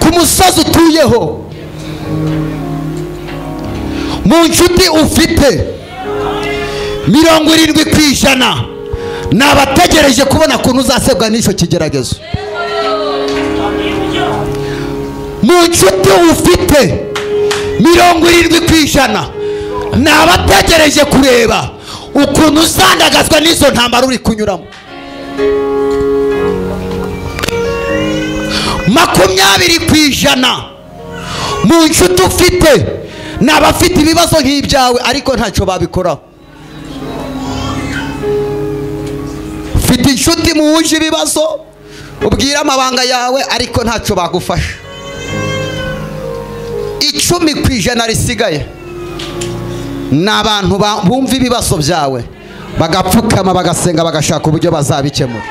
ku musozi utuyeho mu nshuti ufite mirongo irindwi ku ijana. Ni abategereje kubona ukuntu uzasebwa n'icyo kigeragezo. Mu nshuti ufite mirongo irindwi ku ijana. Ni abategereje kureba ukuntu uzandagazwa n'izo ntambaro uri kunyuramo. Makumyabiri ku ijana. Mu nshuti ufite ni abafite ibibazo nk'ibyawe ariko ntacyo babikoraho. Ufite inshuti muhuje ibibazo ubwira amabanga yawe ariko ntacyo bagufasha. Icumi ku ijana risigaye. Ni abantu ba- bumva ibibazo byawe bagapfukama bagasenga bagashaka uburyo bazabikemura.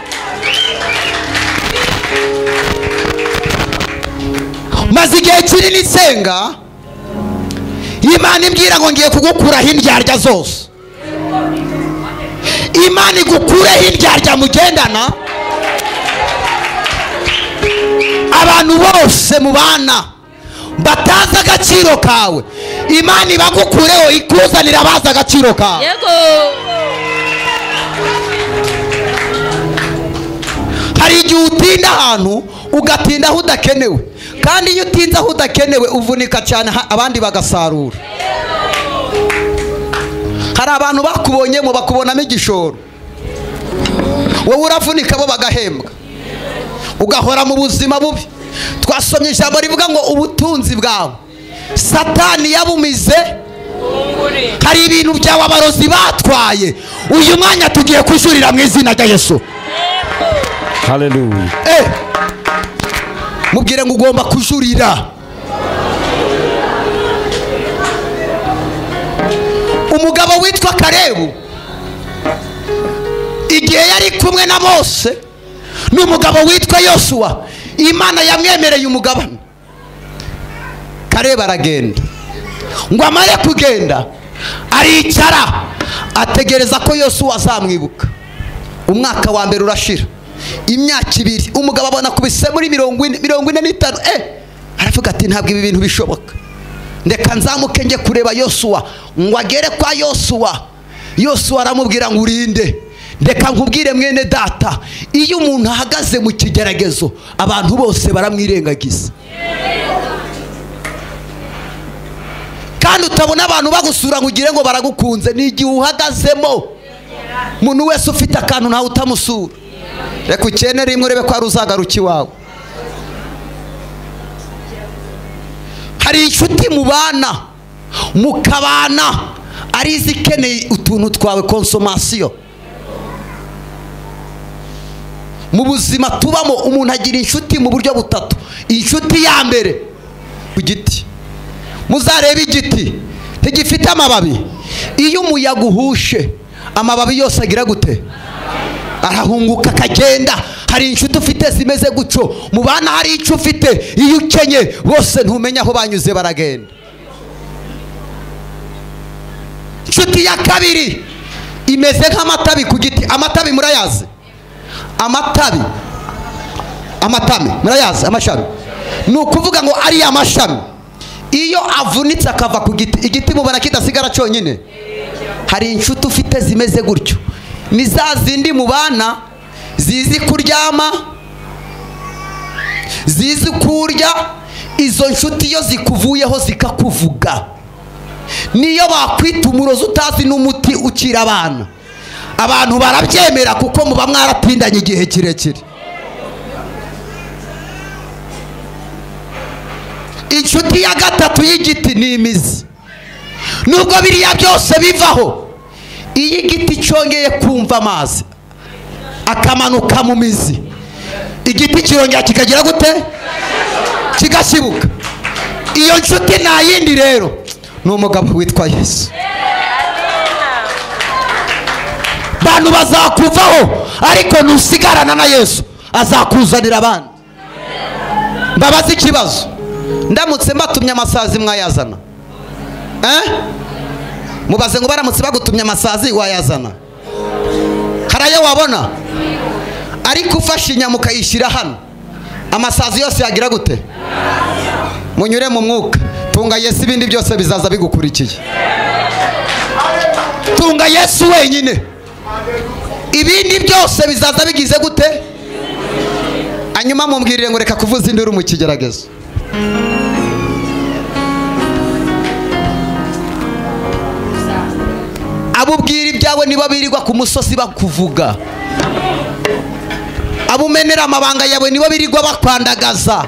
Maze igihe kinini nsenga imana imbwira ngo ngiye kugukuraho indyarya zose. Imana igukureho indyarya mugendana. Abantu bose mubana batazi agaciro kawe. Imana ibagukureho ikuzanira abazi agaciro kawe. Yego. Hari igihe utinda ahantu ugatinda aho udakenewe. Kandi iyo utinze aho udakenewe uvunika cyane abandi bagasarura. Hari abantu bakubonyemo bakubonamo igishoro. Wowe uravunika bo bagahembwa. Ugahora mu buzima bubi. Twasomye ijambo rivuga ngo ubutunzi bwawe. Satani yabumize. Hari ibintu byawe abarozi batwaye. Uyu mwanya tugiye kujurira mu izina rya yesu. Eh, mubwire ngo ugomba kujurira umugabo witwa karebu igihe yari kumwe na mose n'umugabo witwa yosuwa imana yamwemereye umugabane. Karebu aragenda. Ngo amare kugenda aricara ategereza ko yosuwa azamwibuka. Umwaka wa mbere urashira. Imyaka ibiri. Umugabo abona kubise muri mirongo ine mirongo ine n'itanu. Eh aravuga ati ntabwo ibi bintu bishoboka. Ndeka nzamuke njye kureba yosuwa. Ngo agere kwa yosuwa. Yosuwa aramubwira ngo urinde. Ndeka nkubwire mwene data. Iyo umuntu ahagaze mu kigeragezo abantu bose baramwirengagiza. Kandi utabona abantu bagusura ngo ugire ngo baragukunze ni igihe uhagazemo. Umuntu wese ufite akantu ntawe utamusura. Reka ukene rimwe urebe ko hari uzagaruka iwawe. Hari inshuti mubana mukabana ari izikeneye utuntu twawe konsomasiyo mu buzima tubamo umuntu agira inshuti mu buryo butatu. Inshuti ya mbere ku giti. Muzarebe igiti ntigifite amababi. Iyo umuyaga uhushe amababi yose agira gute? Arahunguka akagenda. Hari inshuti ufite zimeze gutyo. Mu bana hari icyo ufite iyo ukenye bose ntumenya aho banyuze baragenda. Inshuti ya kabiri imeze nk'amatabi ku giti. Amatabi murayazi. Amatabi. Amatame murayazi amashami. Ni ukuvuga ngo ariya mashami iyo avunitse akava ku giti igiti mubona kidasigara cyonyine. Hari inshuti ufite zimeze gutyo. Ni za zindi mubana zizi kuryama zizi kurya izo nshuti iyo zikuvuyeho zikakuvuga. Niyo bakwita umurozi utazi n'umuti ukira abana. Abantu barabyemera kuko muba mwaratindanye igihe kirekire. Inshuti ya gatatu y'igiti ni imizi. Nubwo biriya byose bivaho iyo igiti cyongeye kumva amazi. Akamanuka mu mizi. Igiti kirongera kikagira gute? Kigashibuka iyo nshuti nta yindi rero ni umugabo witwa yesu. Bantu bazakuvaho ariko ntusigarana na yesu azakuzanira abandi. Mbabaza ikibazo. Ndamutse mbatumye amasazi mwayazana. Eh? mubaze ngo baramutse bagutumye amasazi wayazana. Hari ayo wabona? Ariko ufashe inyama ukayishyira hano. Amasazi yose yagira gute? Munyure mu mwuka. Tunga yesu ibindi byose bizaza bigukurikiye. Tunga yesu wenyine. Ibindi byose bizaza bigize gute? Hanyuma mumbwirire ngo reka kuvuza induru mu kigeragezo. Abo ubwira ibyawe niba birirwa ku musozi bakuvuga. Abo umenera amabanga yawe nibo birirwa bakwandagaza.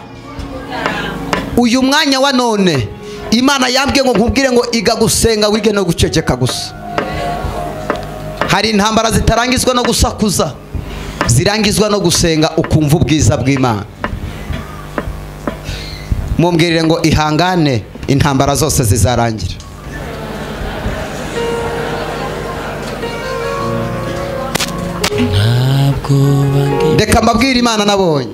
Uyu mwanya wa none imana yambwiye ngo nkubwire ngo iga gusenga wige no guceceka gusa. Hari intambara zitarangizwa no gusakuza zirangizwa no gusenga ukumva ubwiza bw'imana. Mumbwirire ngo ihangane intambara zose zizarangira. Reka mbabwire imana nabonye.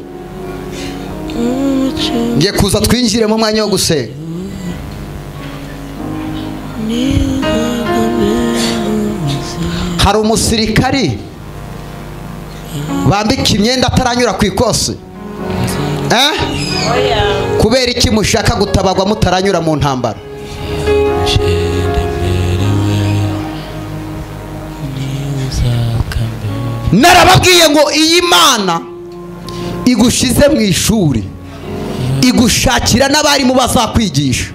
Ngiye kuza twinjire mu mwanya wo gusenga. Hari umusirikari bambika imyenda ataranyura ku ikosi? Eh? kubera iki mushaka gutabagwa mutaranyura mu ntambara? Narababwiye ngo iyi mana igushize mu ishuri igushakira n'abarimu bazakwigisha.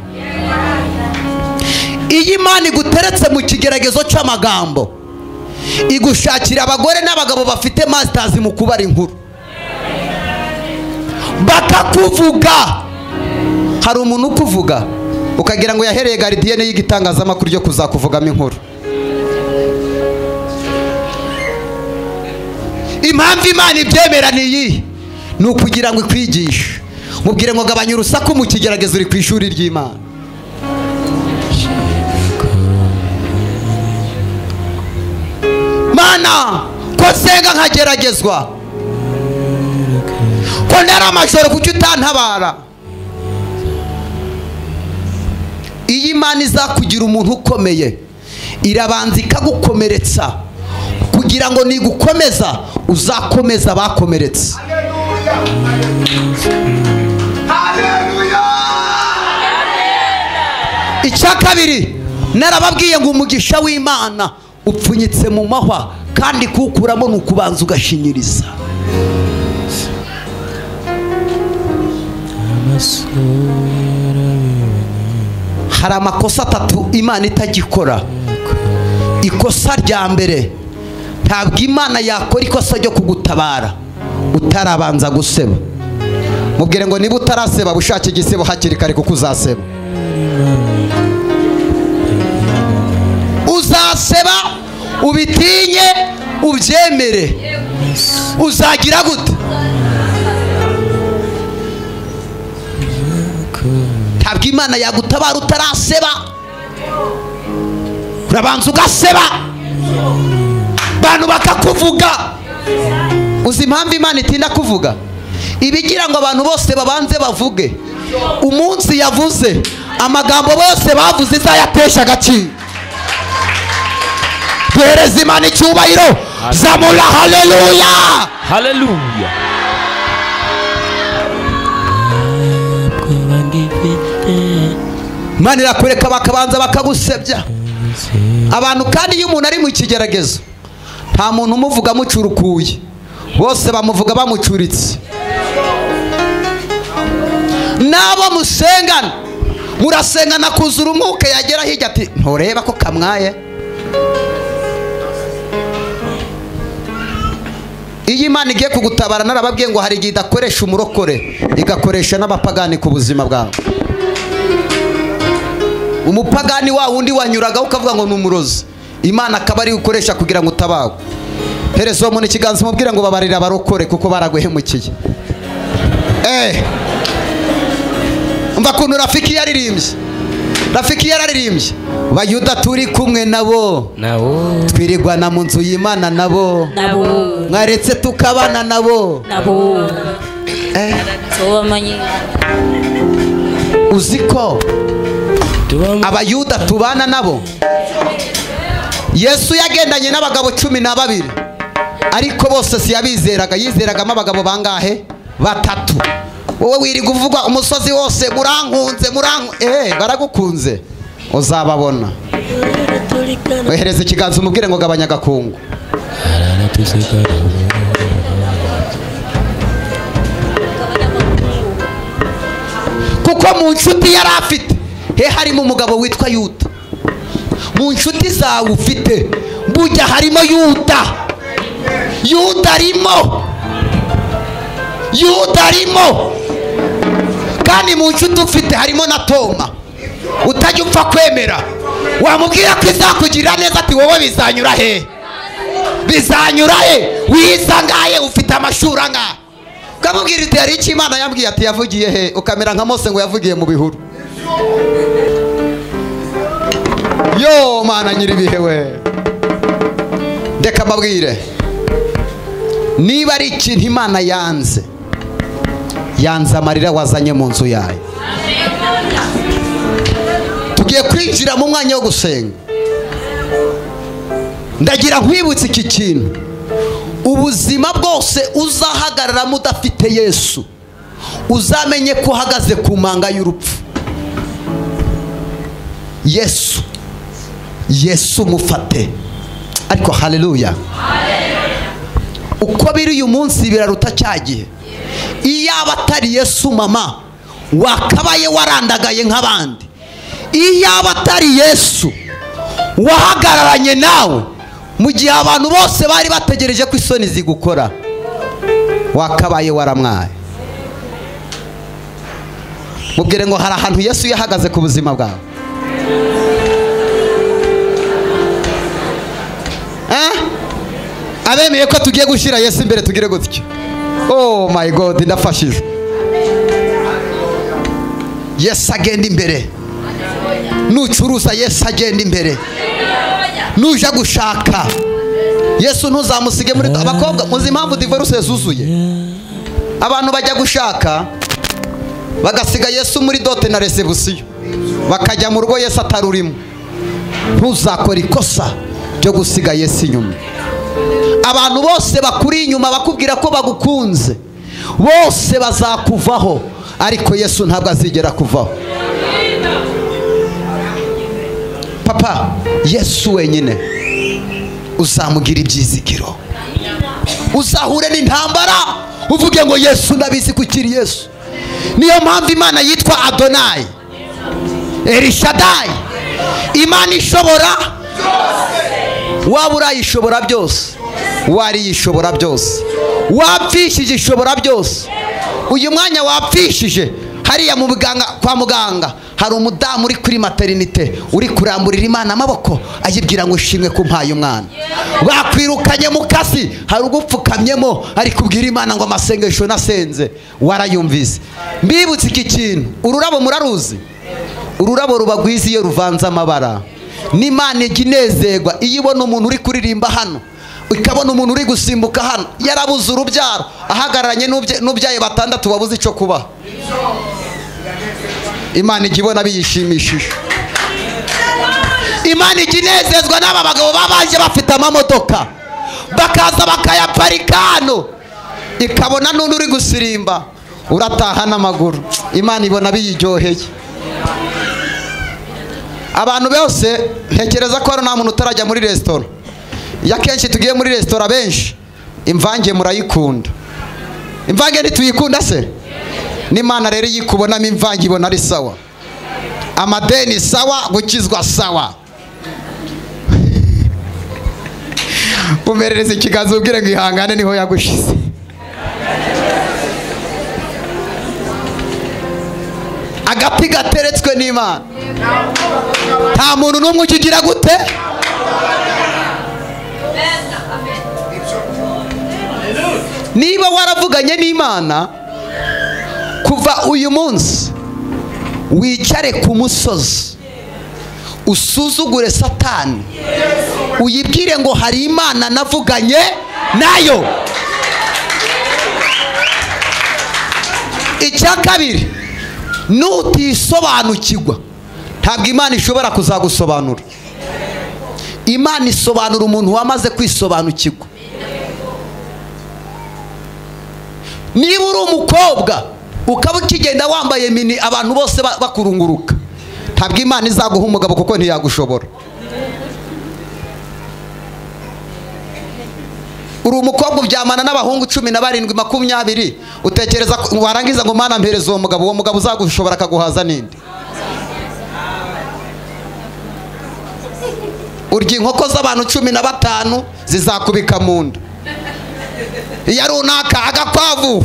Iyi mana iguteretse mu kigeragezo cy'amagambo igushakira abagore n'abagabo bafite masitazi mu kubara inkuru. Bakakuvuga hari umuntu ukuvuga? Ukagira ngo yahereye garidiyene y'igitangazamakuru ryo kuzakuvugamo inkuru. Impamvu imana ibyemera ni iyi? Ni ukugira ngo ikwigishe. Mubwire ngo gabanya urusaku mu kigeragezo uri ku ishuri ry'imana. Mana ko nsenga nkageragezwa. Ko ntari amajoro kuki utantabara. Iyo imana izakugira umuntu ukomeye irabanza ikagukomeretsa. Kugira ngo nigukomeza uzakomeza abakomeretse. Icya kabiri narababwiye ngo umugisha w'imana upfunyitse mu mahwa. Kandi kuwukuramo ni ukubanza ugashinyiriza. Hari amakosa atatu imana itagikora. Ikosa rya mbere ntabwo imana yakora ikosa ryo kugutabara. Utarabanza guseba. Mubwire ngo niba utaraseba ushake igisebo hakiri kare kuko uzaseba. Uzaseba ubitinye ubyemere. Uzagira gute? Ntabwo imana yagutabara utaraseba. Urabanza ugaseba. Abantu bakakuvuga. Uzi impamvu imana itinda kuvuga? Ibigira ngo abantu bose babanze bavuge. Umunsi yavuze amagambo bose bavuze izayatesha agaciro. Duhereza imana icyubahiro zamura haleluya haleluya imana irakureka bakabanza bakagusebya. Abantu kandi iyo umuntu ari mu kigeragezo nta muntu umuvuga amucurukuye. Bose bamuvuga bamucuritse. N'abo musengana. Murasengana kuzura umwuka yagera hirya ati ntureba ko kamwaye. Iyo imana igiye kugutabara narababwiye ngo hari igihe idakoresha umurokore igakoresha n'abapagani ku buzima bwawe. Umupagani wa wundi wanyuragaho ukavuga ngo ni umurozi imana akaba ari ukoresha kugira ngo utabawe hereza uwo muntu ikiganza umubwire ngo babarire abarokore kuko baraguhemukiye. Eh! Umva ukuntu rafiki yaririmbye. Rafiki yararirimbye bayuda turi kumwe nabo. Twirirwana mu nzu y'imana nabo. Nabo. Mwaretse tukabana nabo. Nabo. Eh? Uzi ko abayuda tubana nabo? Yesu yagendanye n'abagabo cumi na babiri. Ariko bose siyabizeraga yizeragamo abagabo bangahe? Batatu. Wowe wirirwa uvuga umusozi wose murankunze muranku eh baragukunze. Uzababona. Wehereza ikiganza umubwire ngo gabanya agakungu. Kuko mu nshuti yari afite he harimo umugabo witwa yuda mu nshuti zawe ufite bujya harimo yuda yuda arimo. Yuda arimo. Kandi mu nshuti ufite harimo na toma. Utajya upfa kwemera. Wamubwira ko izakugirira neza ati wowe bizanyura he? Bizanyura he? Wisangaye ufite amashuri angahe ukamubwira iti hari icyo imana yambwiye ati yavugiye he ukamera nka mose ngo yavugiye mu bihuru. Yo mana nyiribihe we ndeka mbabwire. Niba ari ikintu imana yanze yanze amarira wazanye mu nzu yayo tugiye kwinjira mu mwanya wo gusenga. Ndagira nkwibutse iki kintu. Ubuzima bwose uzahagararamo udafite yesu. Uzamenye ko uhagaze ku manga y'urupfu. Yesu. Yesu mufate. Ariko haleluya uko biri uyu munsi biraruta cya gihe. Iyaba atari yesu mama wakabaye warandagaye nk'abandi. Iyaba atari yesu wahagararanye nawe. Mu gihe abantu bose bari bategereje ko isoni zigukora wakabaye waramwaye. Mubwire ngo hari ahantu yesu yahagaze ku buzima bwawe. Eh? abemeye ko tugiye gushyira yesu imbere tugire gutya oh my god ndafashije yesu agenda imbere nucuruza yesu agenda imbere nuja gushaka yesu ntuzamusige muri abakobwa muzi impamvu divorce zuzuye? Abantu bajya gushaka bagasiga yesu muri dote na resebusiyo. Bakajya mu rugo yesu atarurimo. Ntuzakore ikosa ryo gusiga yesu inyuma. Abantu bose bakuri inyuma bakubwira ko bagukunze. Bose bazakuvaho. Ariko yesu ntabwo azigera kuvaho. Papa yesu wenyine. Uzamugira ibyizigiro. Uzahure n'intambara. Uvuge ngo yesu ndabizi ko ukiri yesu. Niyo mpamvu imana yitwa adonayi erishadayi imana ishobora. Waba urayishobora byose. Wariyishobora byose. Wapfishije ishobora byose. Uyu mwanya wapfishije. Hariya mu biganga kwa muganga hari umudamu uri kuri materinite uri kuramburira imana amaboko ayibwira ngo ushimwe ko mpaye umwana. Bakwirukanye mu kazi hari ugupfukamyemo ari kubwira imana ngo amasengesho nasenze. Warayumvise. Mbibutse iki kintu? Ururabo muraruzi? Ururabo ruba rwiza iyo ruvanze amabara. N'imana ijya inezerwa. Iyo ibona umuntu uri kuririmba hano ikabona umuntu uri gusimbuka hano yarabuze urubyaro. Ahagararanye n'ubyaye batandatu babuze icyo kubaha imana ijya ibona biyishimishije. Imana ijya inezezwa n'aba bagabo baba baje bafite amamodoka. Bakaza bakayaparika hano ikabona n'undi uri gusirimba. Urataha n'amaguru. Imana ibona biyiryoheye. Abantu bose ntekereza ko hari nta muntu utarajya muri resitora. Iyo akenshi tugiye muri resitora benshi imvange murayikunda. Imvange ntituyikunda se? N'imana rero iyo ikubonamo imvange ibona ari sawa. Amadeni sawa gukizwa sawa. (laughs) Umerereza ikiganza ubwire ngo ihangane ni ho yagushize agati gateretswe n'imana. Nta muntu n'umwe ukigira gute? Niba waravuganye n'imana kuva uyu munsi wicare ku musozi. Usuzugure satani. Uyibwire ngo hari imana navuganye na yo. Icya kabiri nutisobanukirwa. Ntabwo imana ishobora kuzagusobanura. Imana isobanura umuntu wamaze kwisobanukirwa. Niba uri umukobwa ukaba ukigenda wambaye mini abantu bose ba- bakurunguruka. Ntabwo imana izaguha umugabo kuko ntiyagushobora. Uri umukobwa uryamana n'abahungu cumi na barindwi makumyabiri utekereza warangiza ngo mana mpereze uwo mugabo uwo mugabo uzagushobora akaguhaza n'indi. Urya inkoko z'abantu cumi na batanu zizakubika mu nda iya runaka agakwavu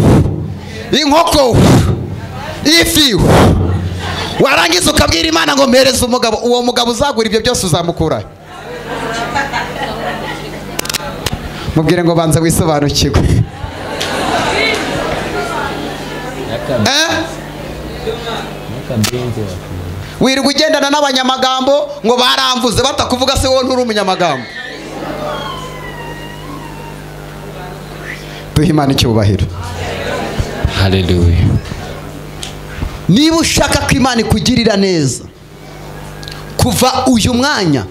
inkoko ifi. Warangiza ukabwira imana ngo mpereze umugabo uwo mugabo uzagura ibyo byose uzamukurahe mubwire ngo banza wisobanukirwe. Eh? wirirwa ugendana n'abanyamagambo ngo baramvuze batakuvuga se wowe nturi umunyamagambo. Duhe imana icyubahiro. Niba ushaka ko imana ikugirira neza kuva uyu mwanya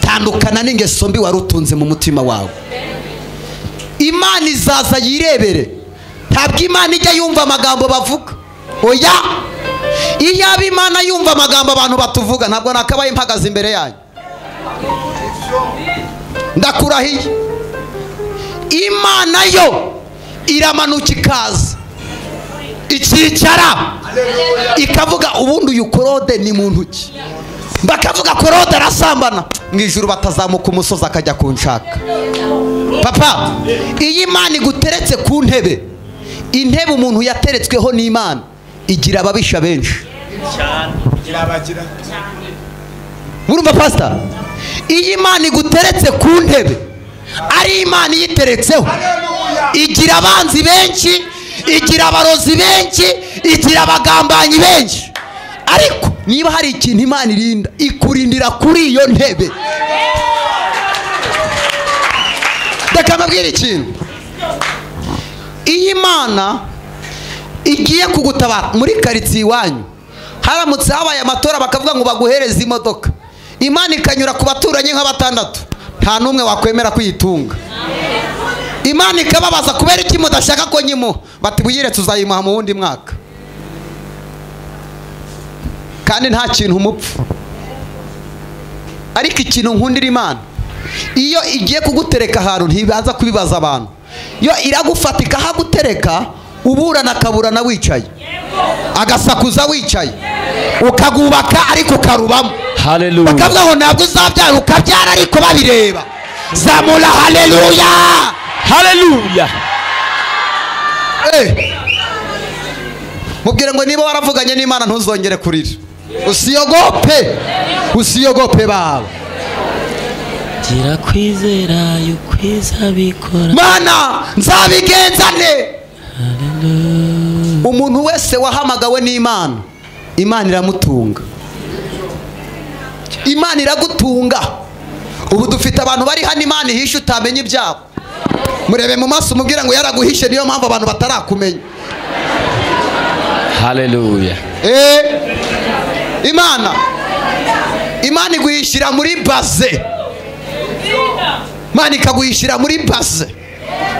tandukana n'ingeso mbi wari utunze mu mutima wawe. Imana izaza yirebere. Ntabwo imana ijya yumva amagambo bavuga. Oya! Iyo yaba imana yumva amagambo abantu batuvuga ntabwo nakabaye mpagaze imbere yanyu. Ndakurahiye. Imana yo iramanuka ikaza ikicara. Ikavuga ubundi uyu korode ni muntu ki? Bakavuga ko rode arasambana. Mu ijuru batazamuka umusozi akajya kunshaka. Papa iyo imana iguteretse ku ntebe. Intebe umuntu yateretsweho n'imana. Igira ababisha benshi. Urumva pasita iyo imana iguteretse ku ntebe. Ari imana iyiteretseho. Igira abanzi benshi igira abarozi benshi igira abagambanyi benshi. Ariko niba hari ikintu imana irinda ikurindira kuri iyo ntebe. Reka mbabwire ikintu iyo imana igiye kugutabara muri karitsiye iwanyu haramutse habaye amatora bakavuga ngo baguhereze imodoka imana ikanyura ku baturanyi nka batandatu nta n'umwe wakwemera kuyitunga imana ikababaza kubera iki mudashaka ko nyimuha bati buyiretse uzayimuha mu wundi mwaka kandi nta kintu umupfu ariko ikintu nkundira imana iyo igiye kugutereka ahantu ntibaza kubibaza abantu. Iyo iragufata ikahagutereka uburana akaburana wicaye. Agasakuza wicaye. Ukagubaka ariko ukarubamo. Bakavuga ngo ntabwo uzabyara ukabyara ariko babireba. Zamura haleluya haleluya Eh. mubwire ngo niba waravuganye n'imana ntuzongere kurira. Usiyogope. Usiyogope baba gira kwizera y'ukwiza bikora. Mana nzabigenzane. Umuntu wese wahamagawe n'imana imana iramutunga. Imana iragutunga. Ubu dufite abantu bari hano imana ihishe utamenya ibyabo murebe mu maso umubwire ngo yaraguhishe niyo mpamvu abantu batarakumenya. Haleluya Eh, imana. Imana iguhishyira muri baze. Imana ikaguhishyira muri baze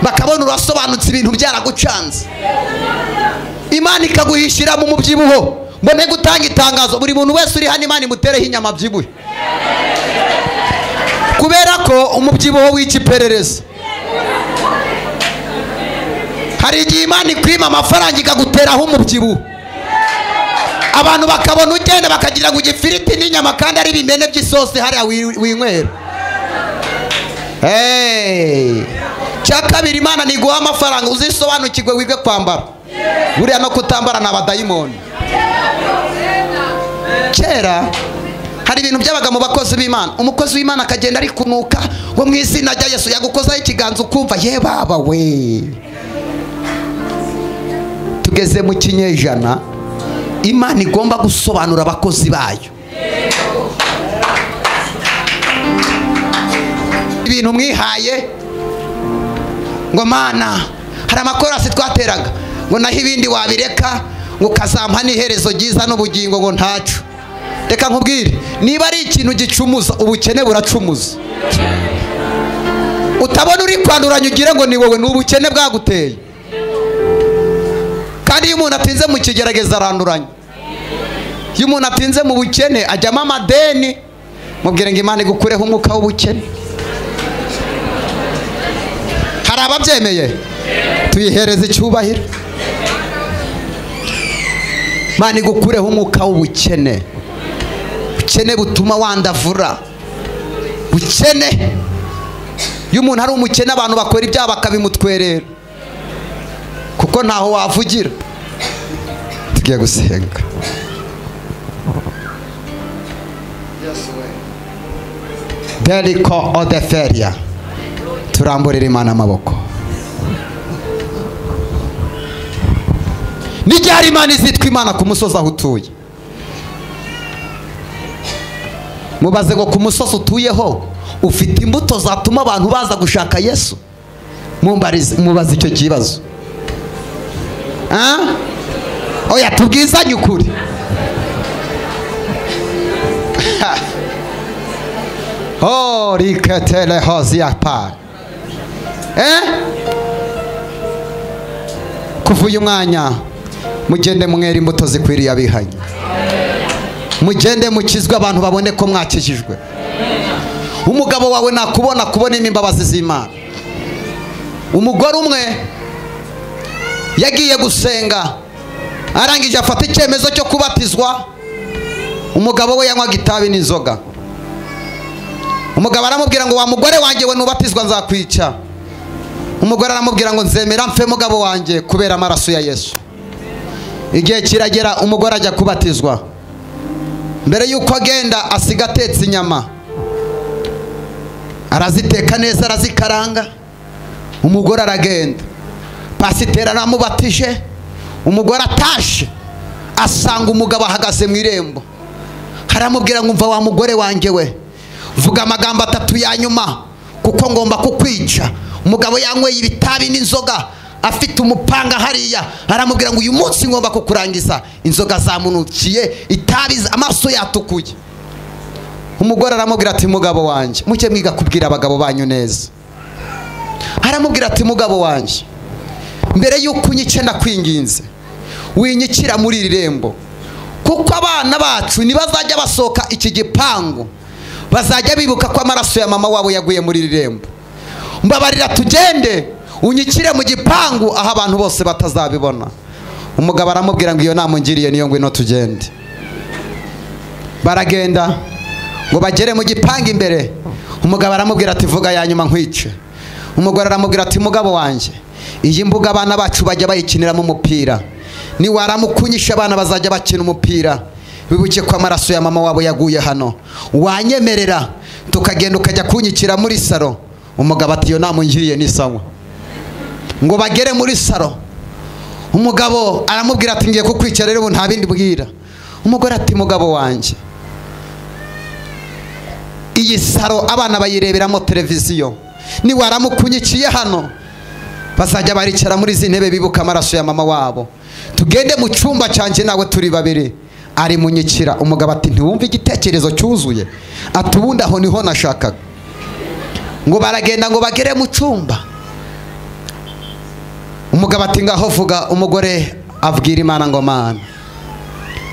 bakabona urasobanutse ibintu byaragucanze. Imana ikaguhishyira mu mubyibuho. Mbone gutanga itangazo buri muntu wese uri hano imana imutereho inyama abyibuhe kubera ko umubyibuho wica iperereza. Hari igihe imana ikwima amafaranga ikaguteraho umubyibuho. Abantu bakabona ugenda bakagira ngo igifiriti n'inyama kandi ari ibimene by'isosi hariya wi- winywera. Cya kabiri imana niguha amafaranga. Uzisobanukirwe wige kwambara. Buriya no kutambara ni abadayimoni kera hari ibintu byabaga mu bakozi b'imana. Umukozi w'imana akagenda ari kunuka ngo mu izina rya yesu yagukozaho ikiganza ukumva ye baba we. Tugeze mu kinyejana imana igomba gusobanura abakozi bayo. Ibintu mwihaye ngo mana hari amakorasi twateraga. Ngo naho ibindi wabireka ngo ukazampa n'iherezo ryiza n'ubugingo ngo ntacu reka nkubwire niba ari ikintu gicumuza ubukene buracumuza. Utabona uri kwanduranya ugire ngo ni wowe ni ubukene bwaguteye. Kandi iyo umuntu atinze mu kigerageza aranduranya iyo umuntu atinze mu bukene ajyamo amadeni. Mubwire ngo imana igukureho umwuka w'ubukene. Hari ababyemeye tuyihereze icyubahiro. Imana igukureho umwuka w'ubukene. Ubukene butuma wandavura. Bukene! Iyo umuntu ari umukene abantu bakora ibyaha bakabimutwerera. Kuko ntaho wavugira. Tugiye gusenga. Deriko odeferia. Turamburira imana amaboko. N'iryari imana izitwa imana ku musozi aho utuye? Mubaze ngo ku musozi utuyeho ufite imbuto zatuma abantu baza gushaka yesu? Mubaze icyo kibazo. Ah? oya tubwizanye ukuri. (laughs) Oh riketele hoziyapa eh kuva uyu mwanya mugende mwera imbuto zikwiriye abihanye. Mugende mukizwe abantu babone ko mwakijijwe. Umugabo wawe nakubona kubonemo imbabazi z'imana. Umugore umwe yagiye gusenga arangije afata icyemezo cyo kubatizwa. Umugabo we yanywaga itabi n'inzoga. Umugabo aramubwira ngo wa mugore wanjye we nubatizwa nzakwica. Umugore aramubwira ngo nzemera mfe mugabo wanjye kubera amaraso ya yesu. Igihe kiragera umugore ajya kubatizwa. Mbere y'uko agenda asiga atetse inyama. Araziteka neza arazikaranga. Umugore aragenda. Pasiteri aramubatije. Umugore atashe. Asanga umugabo ahagaze mu irembo. Aramubwira ngo umva wa mugore wanjye we. Vuga amagambo atatu ya nyuma. Kuko ngomba kukwica. Umugabo yanyweye ibitabi n'inzoga afite umupanga hariya. Aramubwira ngo uyu munsi ngomba kukurangiza. Inzoga zamunukiye itabi amaso yatukuye. Umugore aramubwira ati mugabo wanjye muke mwiga kubwira abagabo banyu neza. Aramubwira ati mugabo wanjye mbere y'uko unyice ndakwinginze. Winyikira muri iri rembo. Kuko abana bacu ntibazajya basohoka iki gipangu bazajya bibuka ko amaraso ya mama wabo yaguye muri iri rembo. Mbabarira tugende unyikire mu gipangu aho abantu bose batazabibona. Umugabo aramubwira ngo iyo nama ungiriye niyo ngwino tugende. Baragenda ngo bagere mu gipangu imbere. Umugabo aramubwira ati vuga ya nyuma nkwice. Umugore aramubwira ati mugabo wanjye iyi mbuga abana bacu bajya bayikiniramo umupira. Niwaramukunyisha abana bazajya bakina umupira. Bibuke ko amaraso ya mama wabo yaguye hano. Wanyemerera tukagenda ukajya kunyikira muri saro umugabo ati iyo nama ungiriye ni sawa. Ngo bagere muri saro umugabo aramubwira ati ngiye kukwica rero nta bindi bwira. Umugore ati mugabo wanjye. Iyi saro abana bayireberamo televiziyo. Niwaramukunyikiye hano. Bazajya baricara muri izi ntebe bibuka amaraso ya mama wabo. Tugende mu cyumba cyanjye nawe turi babiri. Ari munyikira umugabo ati ntiwumve igitekerezo cyuzuye? Ati ubundi aho ni ho nashakaga. Ngo baragenda ngo bagere mu cyumba. Umugabo ati ngaho vuga. Umugore abwira imana ngo mana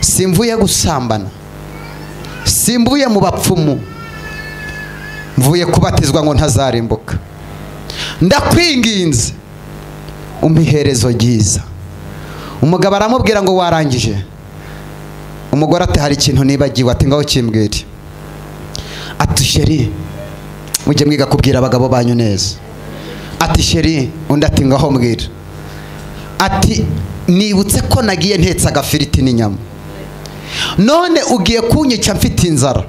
simvuye gusambana simvuye mu bapfumu mvuye kubatizwa ngo ntazarimbuka. Ndakwinginze umpa iherezo ryiza. Umugabo aramubwira ngo warangije. Umugore ati hari ikintu nibagiwe? Ati ngaho kimbwire ati sheri mujye mwiga kubwira abagabo banyu neza. Ati sheri undi ati ngaho mbwira. Ati nibutse ko nagiye ntetse agafiriti n'inyama. None ugiye kunyica mfite inzara.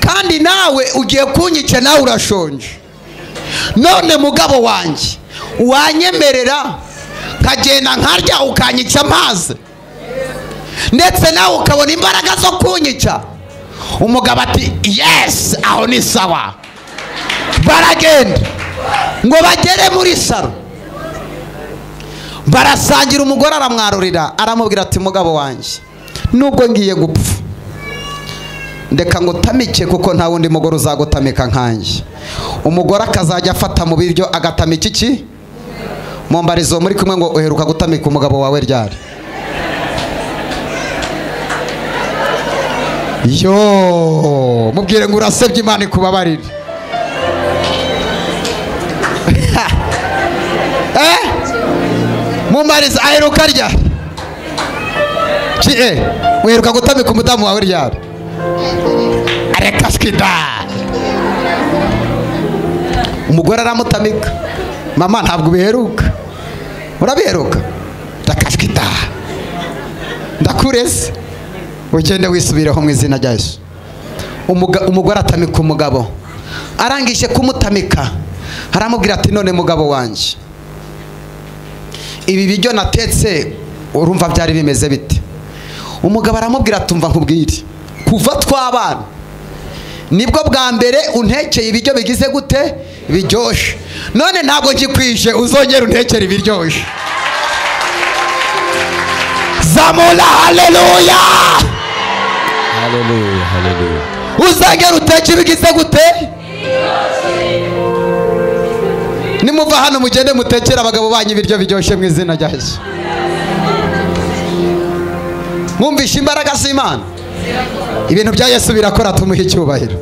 Kandi nawe ugiye kunyica nawe urashonje. None mugabo wanjye wanyemerera nkagenda nkarya ukanyica amazi ndetse nawe ukabona imbaraga zo kunyica. Umugabo ati yesi aho ni sawa. Baragenda. Ngo bagere muri saro barasangira umugore aramwarurira aramubwira ati mugabo wanjye nubwo ngiye gupfa ndeka ngo utamike kuko nta wundi mugore uzagutamika nkanjye. Umugore akazajya afata mu biryo agatamika iki mu mbarizo muri kumwe ngo uheruka gutamika umugabo wawe ryari? Yo mubwire ngo urasebye imana ikubabarire mumbariza (laughs) aheruka ryari ki eh uheruka gutamika umudamu wawe ryari areka skida umugore aramutamika mama ntabwo ubiheruka urabiheruka ndakashwita ndakureze ugende wisubireho mu izina rya yesu. Umugore atamika umugabo. Arangije kumutamika. Aramubwira ati none mugabo wanjye. Ibi biryo natetse urumva byari bimeze bite? Umugabo aramubwira ati umva nkubwire. Kuva twabana ni bwo bwa mbere untekeye ibiryo bigize gute? Biryoshye none ntabwo ngikwije uzongera untekere ibiryoshye zamura haleluya! Uzongera uteke ibigize gute? Nimuva hano mugende mutekere abagabo banyu ibiryo biryoshye mu izina rya yesu. Mwumvishe imbaraga z'imana. Ibintu bya yesu birakora tumuhe icyubahiro.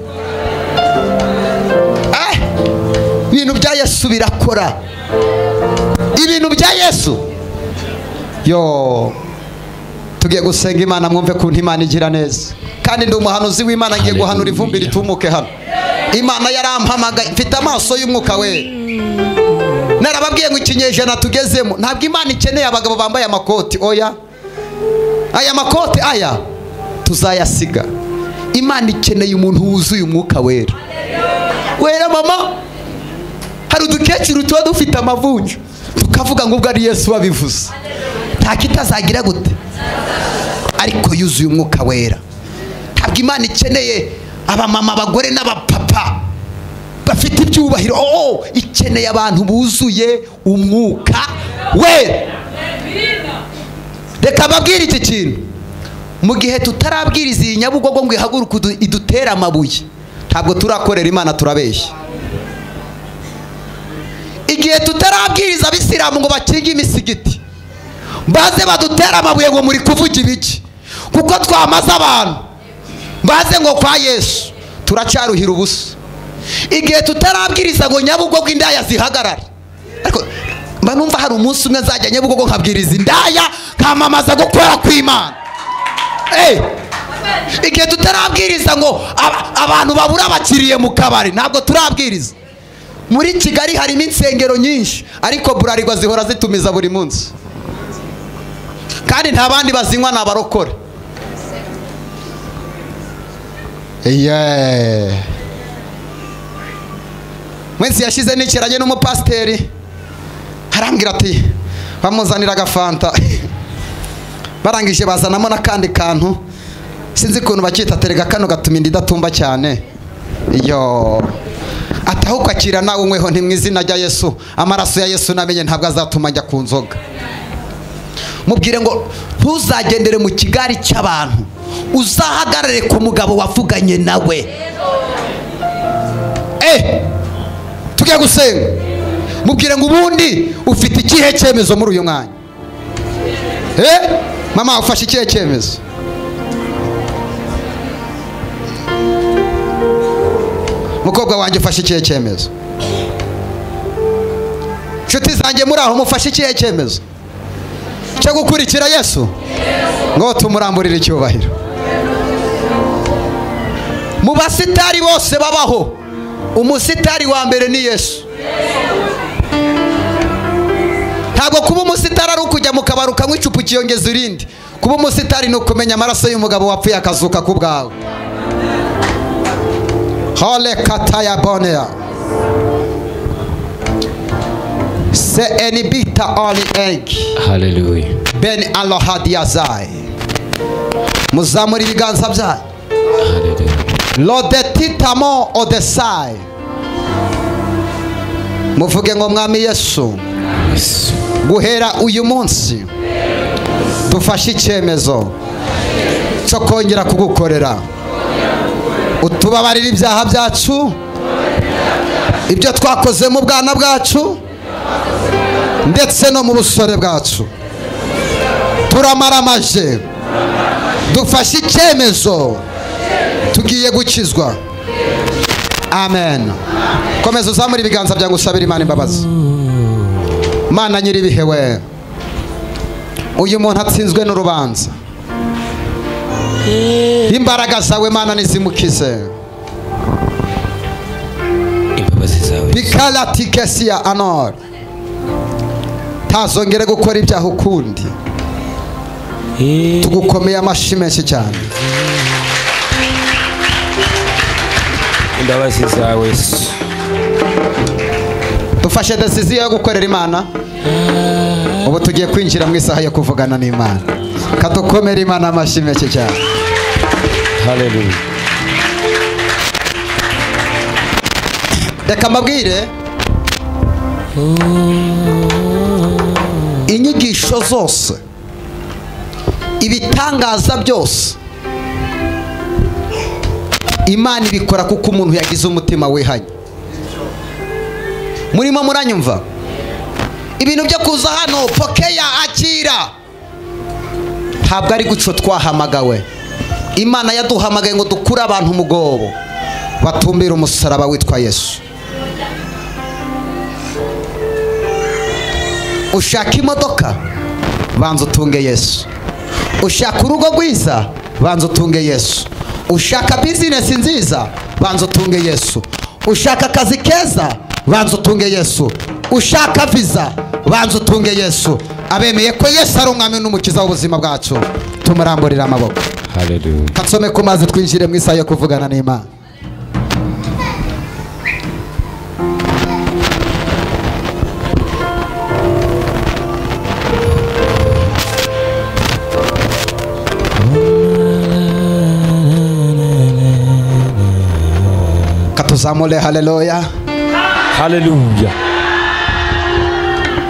Eh, ibintu bya yesu birakora. Ibintu bya yesu. Yo tugiye gusenga imana mwumve kuntu imana igira neza. Kandi ndi umuhanuzi w'imana ngiye guhanura ivumbi ritumuke hano. Imana yarampamagaye mfite amaso y'umwuka we narababwiye ngo ikinyejana tugezemo. Ntabwo imana ikeneye abagabo bambaye amakoti. Oya. Aya makoti aya tuzayasiga. Imana ikeneye umuntu wuzuye umwuka wera. Wera mama. Hari udukecuru tuba dufite amavunja. Tukavuga ngo ubwo ari yesu wabivuze. Nta kitazagira gute? Ariko yuzuye umwuka wera. Ntabwo imana ikeneye abamama abagore n'abapapa bafite ibyubahiro. Oh ikeneye abantu buzuye umwuka wera. Reka babwire iki kintu. Mu gihe tutarabwiriza iyi nyabugogo ngo ihaguruke idu- idutere amabuye ntabwo turakorera imana turabeshya. Igihe tutarabwiriza abisilamu ngo bakinge imisigiti baze badutere amabuye ngo muri kuvuga ibiki? Kuko twamaze abantu. Baze ngo kwa yesu. Turacyaruhira ubusa. Igihe tutarabwiriza ngo nyabugogo indaya zihagarare. Ariko mba numva hari umunsi umwe nzajya nyabugogo nkabwiriza indaya nkamamaza gukora kw'imana. Eh, igihe tutarabwiriza ngo aba- abantu babura abakiriye mu kabari ntabwo turabwiriza. Muri kigali harimo insengero nyinshi ariko burarirwa zihora zitumiza buri munsi. Kandi nta bandi bazinywa ni abarokore. Mwese yashyize n'ikirage n'umupasiteri arambwira ati bamuzanira agafanta. (laughs) Barangije bazanamo n'akandi kantu. Sinzi ukuntu bakita terega kano gatuma inda idatumba cyane yo ataho ukakira nawe unyweho nti mu izina rya yesu amaraso ya yesu namenye ntabwo azatuma njya ku nzoga. Mubwire ngo ntuzagendere mu kigari cy'abantu. Uzahagarare ku mugabo wavuganye nawe. Eh tujya gusenga. Mubwire ngo ubundi ufite ikihe cyemezo muri uyu mwanya? Eh mama ufashe ikihe cyemezo? Mukobwa wanjye ufashe ikihe cyemezo? Inshuti zanjye muri aho mufashe ikihe cyemezo? Cyo gukurikira yesu ngo tumuramburire icyubahiro. Mu basitari bose babaho umusitari wa mbere ni yesu. Ntabwo kuba umusitari ari ukujya mu kabari ukanywa icupa ukiyongeza irindi. Kuba umusitari ni ukumenya amaraso y'umugabo wapfuye akazuka ku bwawe hole kataya bonea. Se enibita oli egi Hallelujah. ben alohadiazai muzamura ibiganza byanyu Hallelujah. lodetitamo odesai muvuge ngo mwami yesu. Yes. guhera uyu munsi. Dufashe icyemezo cyo kongera kugukorera. Utubabarira ibyaha byacu ibyo twakoze mu bwana bwacu ndetse no mu busore bwacu turamaramaje dufashe icyemezo tugiye gukizwa amen komeza uzamure ibiganza byawe usabire imana imbabazi mana nyir'ibihe we uyu muntu atsinzwe n'urubanza imbaraga zawe mana nizimukize Imbabazi zawe. bikaratikesiya anor ntazongere gukora ibyaha ukundi. Eh, tugukomeye amashyi menshi cyane. Imbabazi zawe. dufashe desiziyo yo gukorera imana. Ubu tugiye kwinjira mu isaha yo kuvugana n'imana. Kadukomere imana amashyi menshi cyane. Reka mbabwire. Inyigisho zose ibitangaza byose. Imana ibikora kuko umuntu yagize umutima wihanye. Murimo muranyumva? Ibintu byo kuza hano pokeya akira. Ntabwo ari guco twahamagawe. Imana yaduhamagaye ngo dukure abantu umugobo batumbira umusaraba witwa yesu. Ushaka imodoka. Banza utunge yesu. Ushaka urugo rwiza banza utunge yesu. Ushaka bizinesi nziza banza utunge yesu. Ushaka akazi keza banza utunge yesu. Ushaka viza banza utunge yesu. Abemeye ko yesu ari umwami n'umukiza w'ubuzima bwacu. Tumuramburira amaboko. Haleluya kansome ku mazi twinjire mu isaha yo kuvugana n'imana katuzamure haleluya haleluya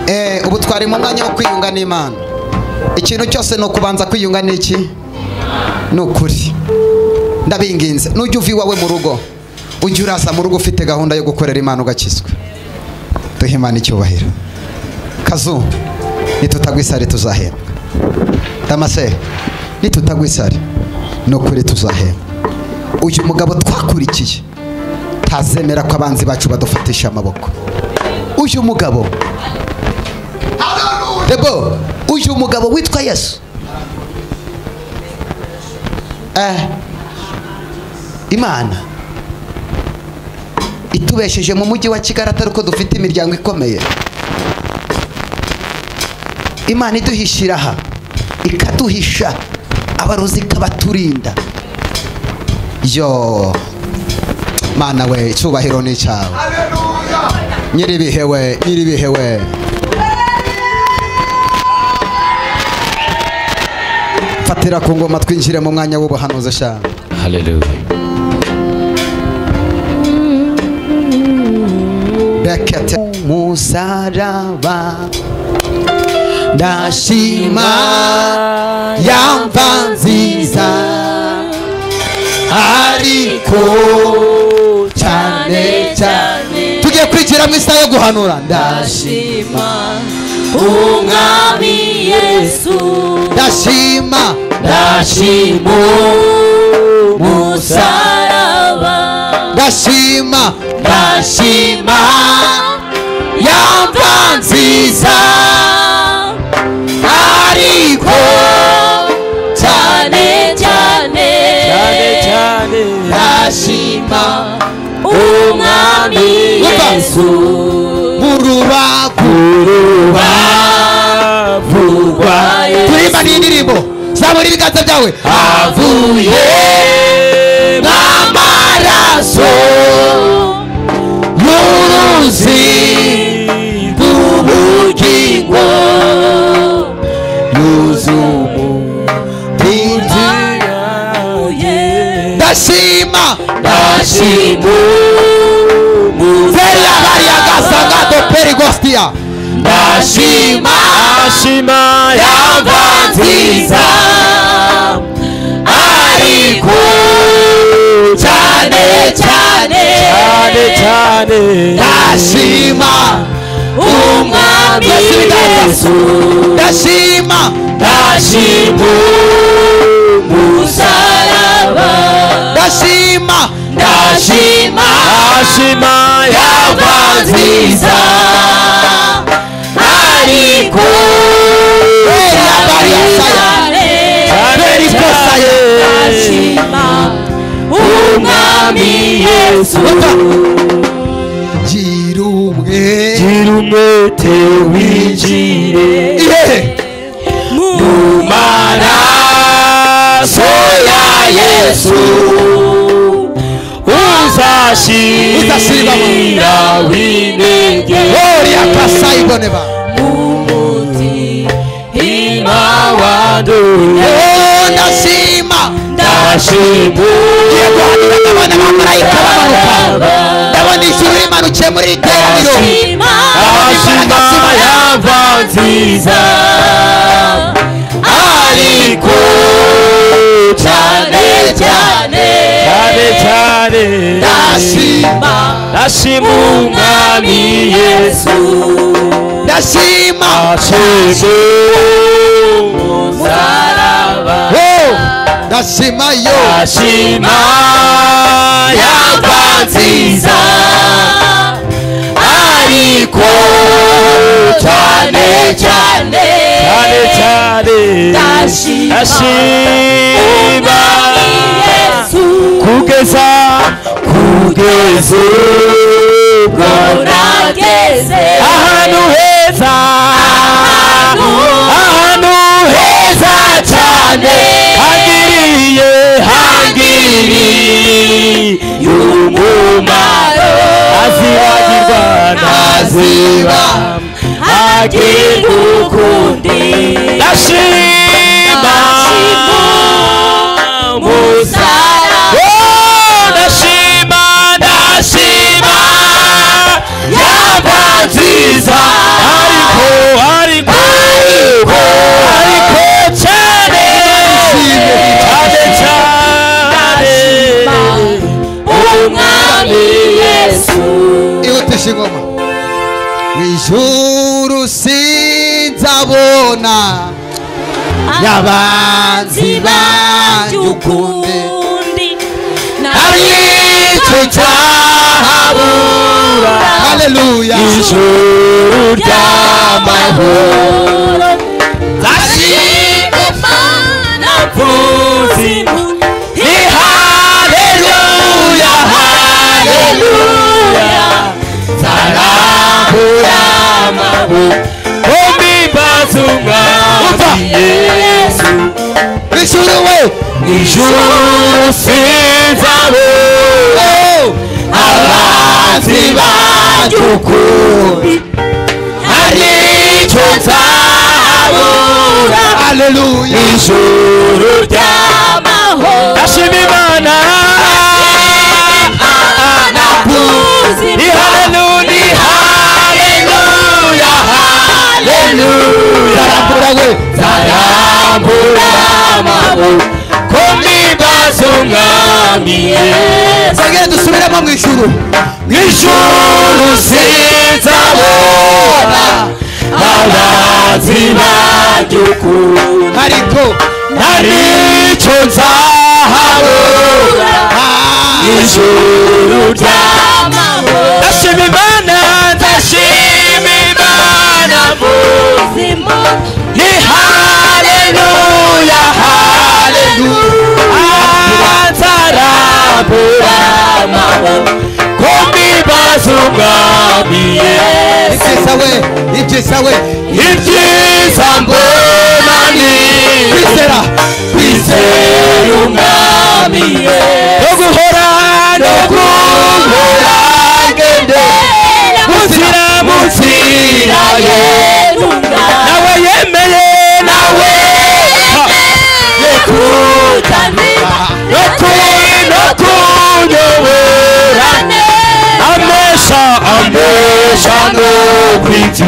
Eh, ubu twari mu mwanya wo kwiyunga n'imana. Ikintu cyose ni ukubanza kwiyunga n'iki ni ukuri. Ndabinginze. Nujya uva iwawe mu rugo. Ujye uraza mu rugo ufite gahunda yo gukorera imana ugakizwa duhe imana icyubahiro. Kazu nitutagwa isari tuzahembwa damase nitutagwa isari ni ukuri tuzahembwa uyu mugabo twakurikiye. Ntazemera ko abanzi bacu badufatisha amaboko. Uyu mugabo. Debo uyu mugabo witwa yesu. Eh, imana. Itubesheje mu mujyi wa kigali atari uko dufite imiryango ikomeye. Imana iduhishira aha. Ikaduhisha. Abarozi ikabaturinda yo. Mana we icyubahiro ni icyawe nyiribihe we nyiribihe we fatira ku ngoma twinjire mu mwanya w'ubuhanuzi sha. Haleluya bekete musaraba. Ndashima yamva nziza. Ariko cyane cyane tugiye kwinjira mu isaha yo guhanura. Ndashima umwami yesu. Ndashima. Ndashima umusaraba. Ndashima. Ndashima yamva nziza. Ariko cyane cyane. Cyane cyane. Ndashima umwami yesu mu rubavu bavu rwa turirimba yesu n'indirimbo zamura ibiganza byawe. Avuye n'amaraso. Y'uruzi rw'ubugingo. Ndashima ndashima zeri abariyagasanga do perigostia. Ndashima ashima yamva nziza ariko cyane cyane cyane cyane ndashima umwami yesu. Ndashima ndashima umusaraba ndashima ndashima ashima yamva nziza ariko cyane cyane perikosaye ndashima umwami yesu. Gira umwe gira umwete winjire ihe mu maraso ya yesu. Uzashira w'intege oria kasayiboneba mumuti wanduye Oh, ndashima ndashima ngiye ndabona abamarayika bamanuka ndabona ijuru rimanukiye muri iri teraniro ndashima yava nziza ariko cyane cyane cyane ndashima ndashima umwami yesu. Ndashima ashima umusaraba Oh, ndashima yo. Ndashima yaba nziza ariko cyane cyane cyane cyane ndashima ndashima Yesu kugeza kugeza ubwo nageze ahantu heza ahantu heza cyane. Hangiriye hangiriye umumaro azibagirwa ntaziba agirwa ukundi ndashima yesu. Ingoma ijuru sinzabona. Y'abanzi banjye ukundi aricyo cyahabura. Haleluya ijuru ry'amahoro ni haleluya haleluya zarambura amaboko mbimbaza umwami yesu. Ijuru we ijuru sinzabona abanzi banjye ukundi ari cyo nzabura twongere dusubiremo mu ijuru mu ijuru sinzabona abanzi banjye ukundi ariko aricyo nzahabura ijuru ry'amahoro ndashima imana ndashima imana muzima mbibaza umwami ibyiza we ibyiza we ibyiza mbona ni kwizera kwizera umwami no guhora no guhora ngende muzira muzira ye amesha no kwiti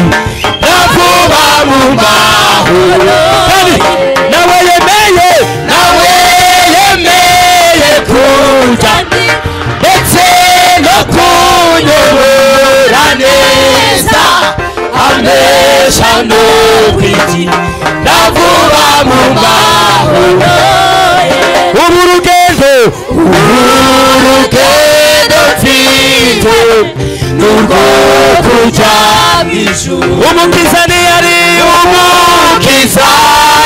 navuba mu mahoro kandi nawe yemeye nawe yemeye kuja ndetse no kunyobora neza amesha no kwiti navuba mu mahoro ubu rugendo ubu rugendo mfite nurwo kujya mu ijuru umukiza ntiyari umukiza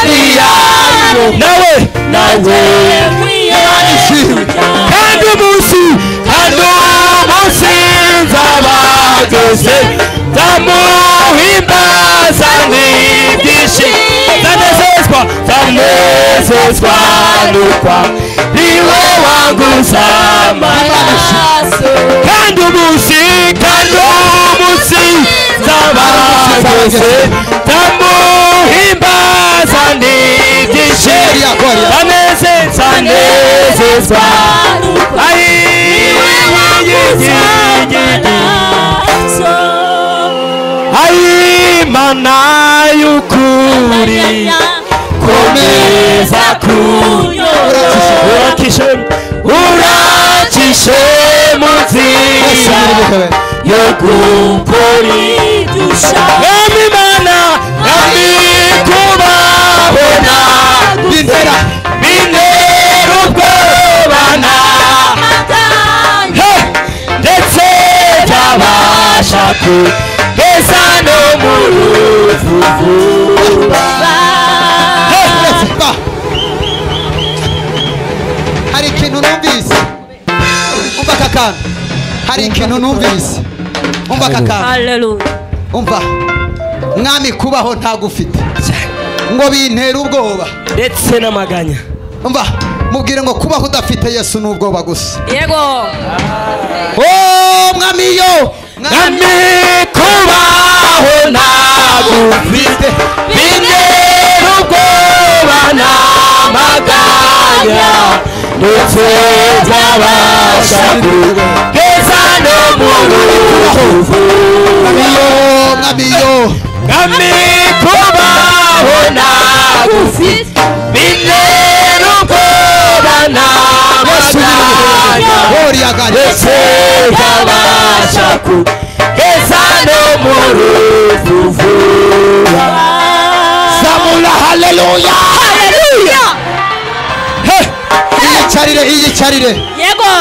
ntiyari nawe nawe. Kandi umunsi kandi umunsi nzabageze ndamuhimbaza nk'ibyinshi kwa fanyeze twanukwa niwe wangu za maraso kandi umunsi kandi umunsi Aí, tamuhimbaza ndigishe banezeza Aí. Manai mana yukuri. Komeza urakishe urakishe mu nzira yo gukora idusha mwami mana mwami kubabona bintera bintera ubwoba Hey! ndetse byabasha kugeza no mu ruvuvu kantu hari ikintu numvise umva aka kantu umva. Mwami kubaho ntagufite. Ngo bintera ubwoba. Ndetse n'amaganya. Umva. Mubwire ngo kubaho udafite yesu ni ubwoba gusa. Yego. Oh mwami yo. Mwami kubaho ntagufite. Bintera ubwoba n'amaganya ndetse byabasha kugeza no mu rubavu mwami yo mwami yo mwami kubaho ntagufite bintera ubwoba n'amaganya Oriagari. ndetse byabasha kugeza no iyicarire iyicarire yego.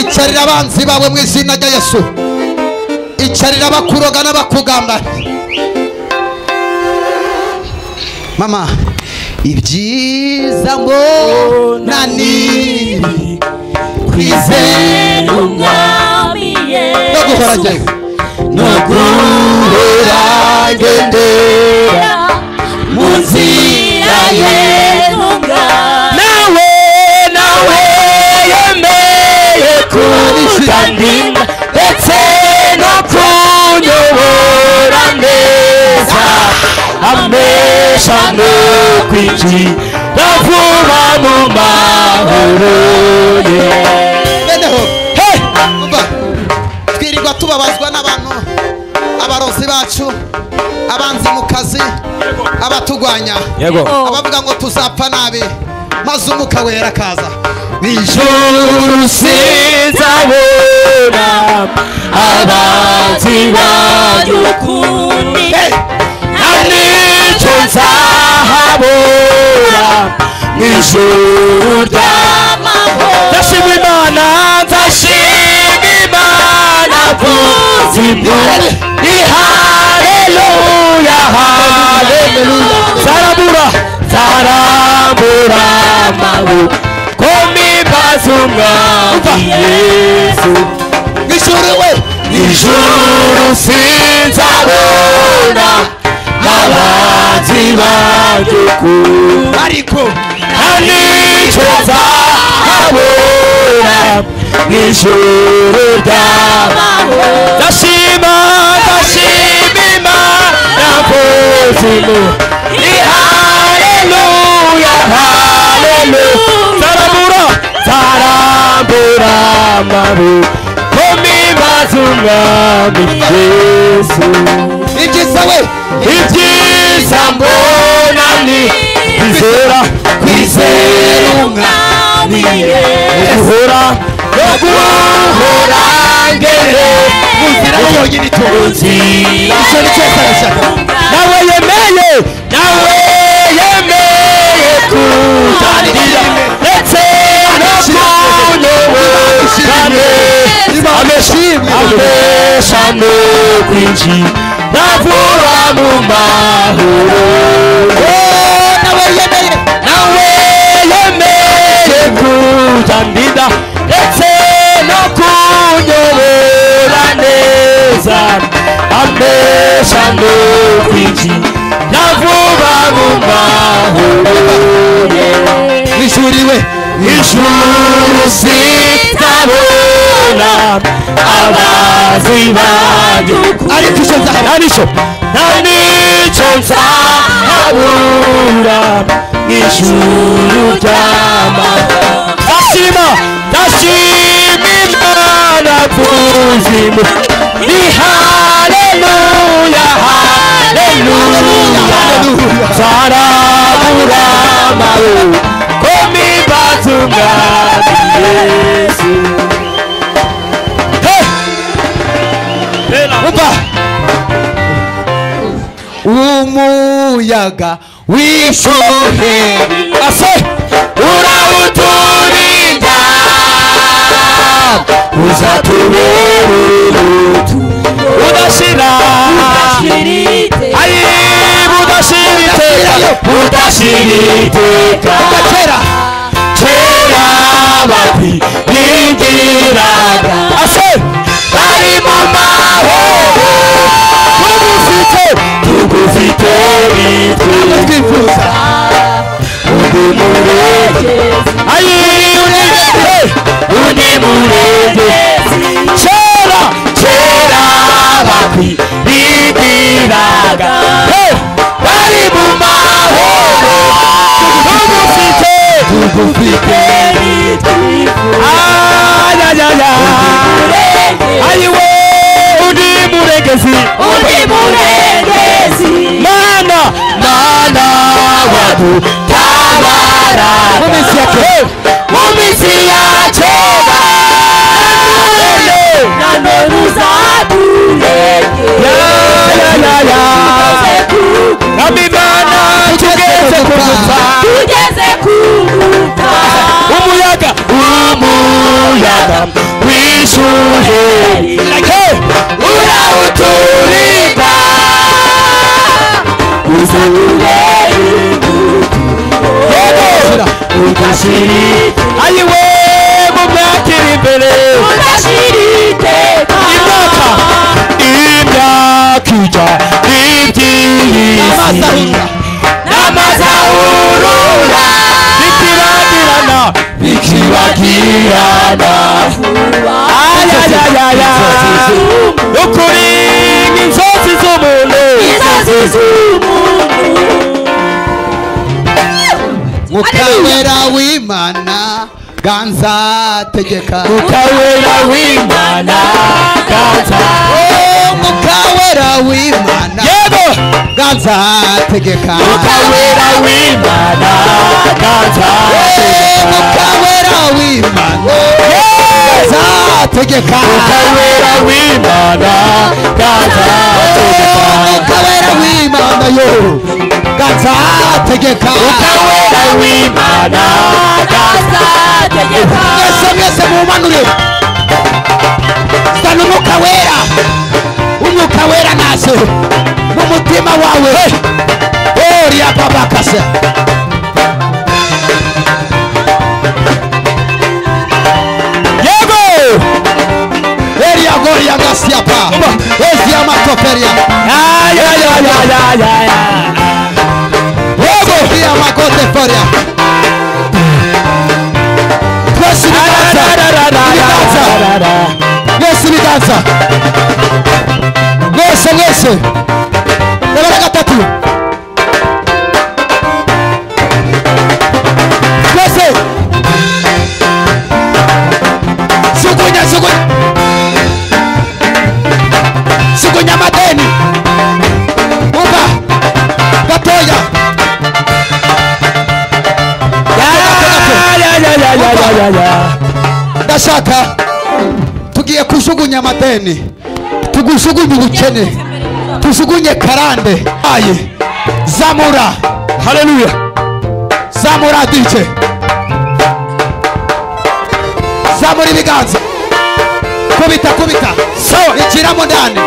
Icarira abanzi bawe mu izina rya yesu. Icarira abakuroga n'abakugambana mama ibyiza mbona ni kwizera umwami no guhora yesu njyewe no guhora ngendera mu nzira ye nawe nawe. Kutandinda ndetse no kunyobora neza amesha no kwinjira vuba mu mahoro ye twirirwa tubabazwa n'abantu abarozi bacu abanzi mu kazi abatugwanya abavuga ngo tuzapfa nabi maze umwuka wera akaza ijuru sinzabona abanzi banyu ukundi nta n'icyo nzahabona mu ijuru ry'amahoro ndashima imana. Ndashima imana kuzimya ni haleluya haleluya amaboko mimbaza umwami yesu. Ijuru we ijuru sinzabona abanzi banjye ariko nta n'icyo nzahabona mu ijuru ry'amahoro ndashima ndashima haleluya zarambura zarambura amaboko mimbaza umwami yesu ibyiza we ibyiza mbona ni kwizera kwizera umwami guhora no guhora ngere mu nzira yonyine itunzi icyo ni cyo nawe yemeye nawe yemeye kutangira ndetse no kunyobora amesha no kwinjira vuba mu mahoro nawe yemeye nawe yemeye kutandida ndetse no kunyobora neza amesha no kwinjira vuba mu mahoro ijuriwe ijuru sitabona abazi banyu ariko icyo nzahara nicyo nta nicyo nzahabura ijuru ry'amahoro ndashima ndashima imana kuzimu ni haleluya haleluya zarabura amahoro komimbaza umwami yesu umva umuyaga w'ishuheri ase urawuturinda uzatubera urutu udashira. ayi budashira iteka budashira iteka kera kera bakwigiraga ase. Bari mu mahoro tugufite tugufite bitwifuza undi murengezi umuyaga wishuheri urawuturinda uzatubera udashirike ayiwe mu myaka iri imbere udashirike imyaka imyaka ijya iby'iyisi n'amazahurura bikibagirana bikibagirana ayayayaya. Ukuri nk'inzozi z'umuntu inzozi z'umuntu mukawera w'imana ganza tegeka. Mukawera w'imana ganza. Oh, mukawera w'imana yego ganza tegeka mukawera w'imana ganza Oh, mukawera w'imana ganza tegeka mukawera w'imana ganza Oh, mukawera w'imana yo ganza tegeka mukawera w'imana ganza mwese mwese mumanure zana umwuka wera umwuka wera naze mu mutima wawe oriya babakase yego eriya goriya gasiapa eziya matoperia ayayayayaya yego iya makoteforia twese ibiganza ibiganza mwese ibiganza mwese mwese rebera gatatu twese jugunya jugunya jugunya amadeni umva gatoya ndashaka. Tugiye kujugunya amadeni tugujugunye ubukene. Tujugunye karande aye. Zamura. Haleluya zamura dije zamura ibiganza. Kubita kubita. Sawa. Injiramo ndani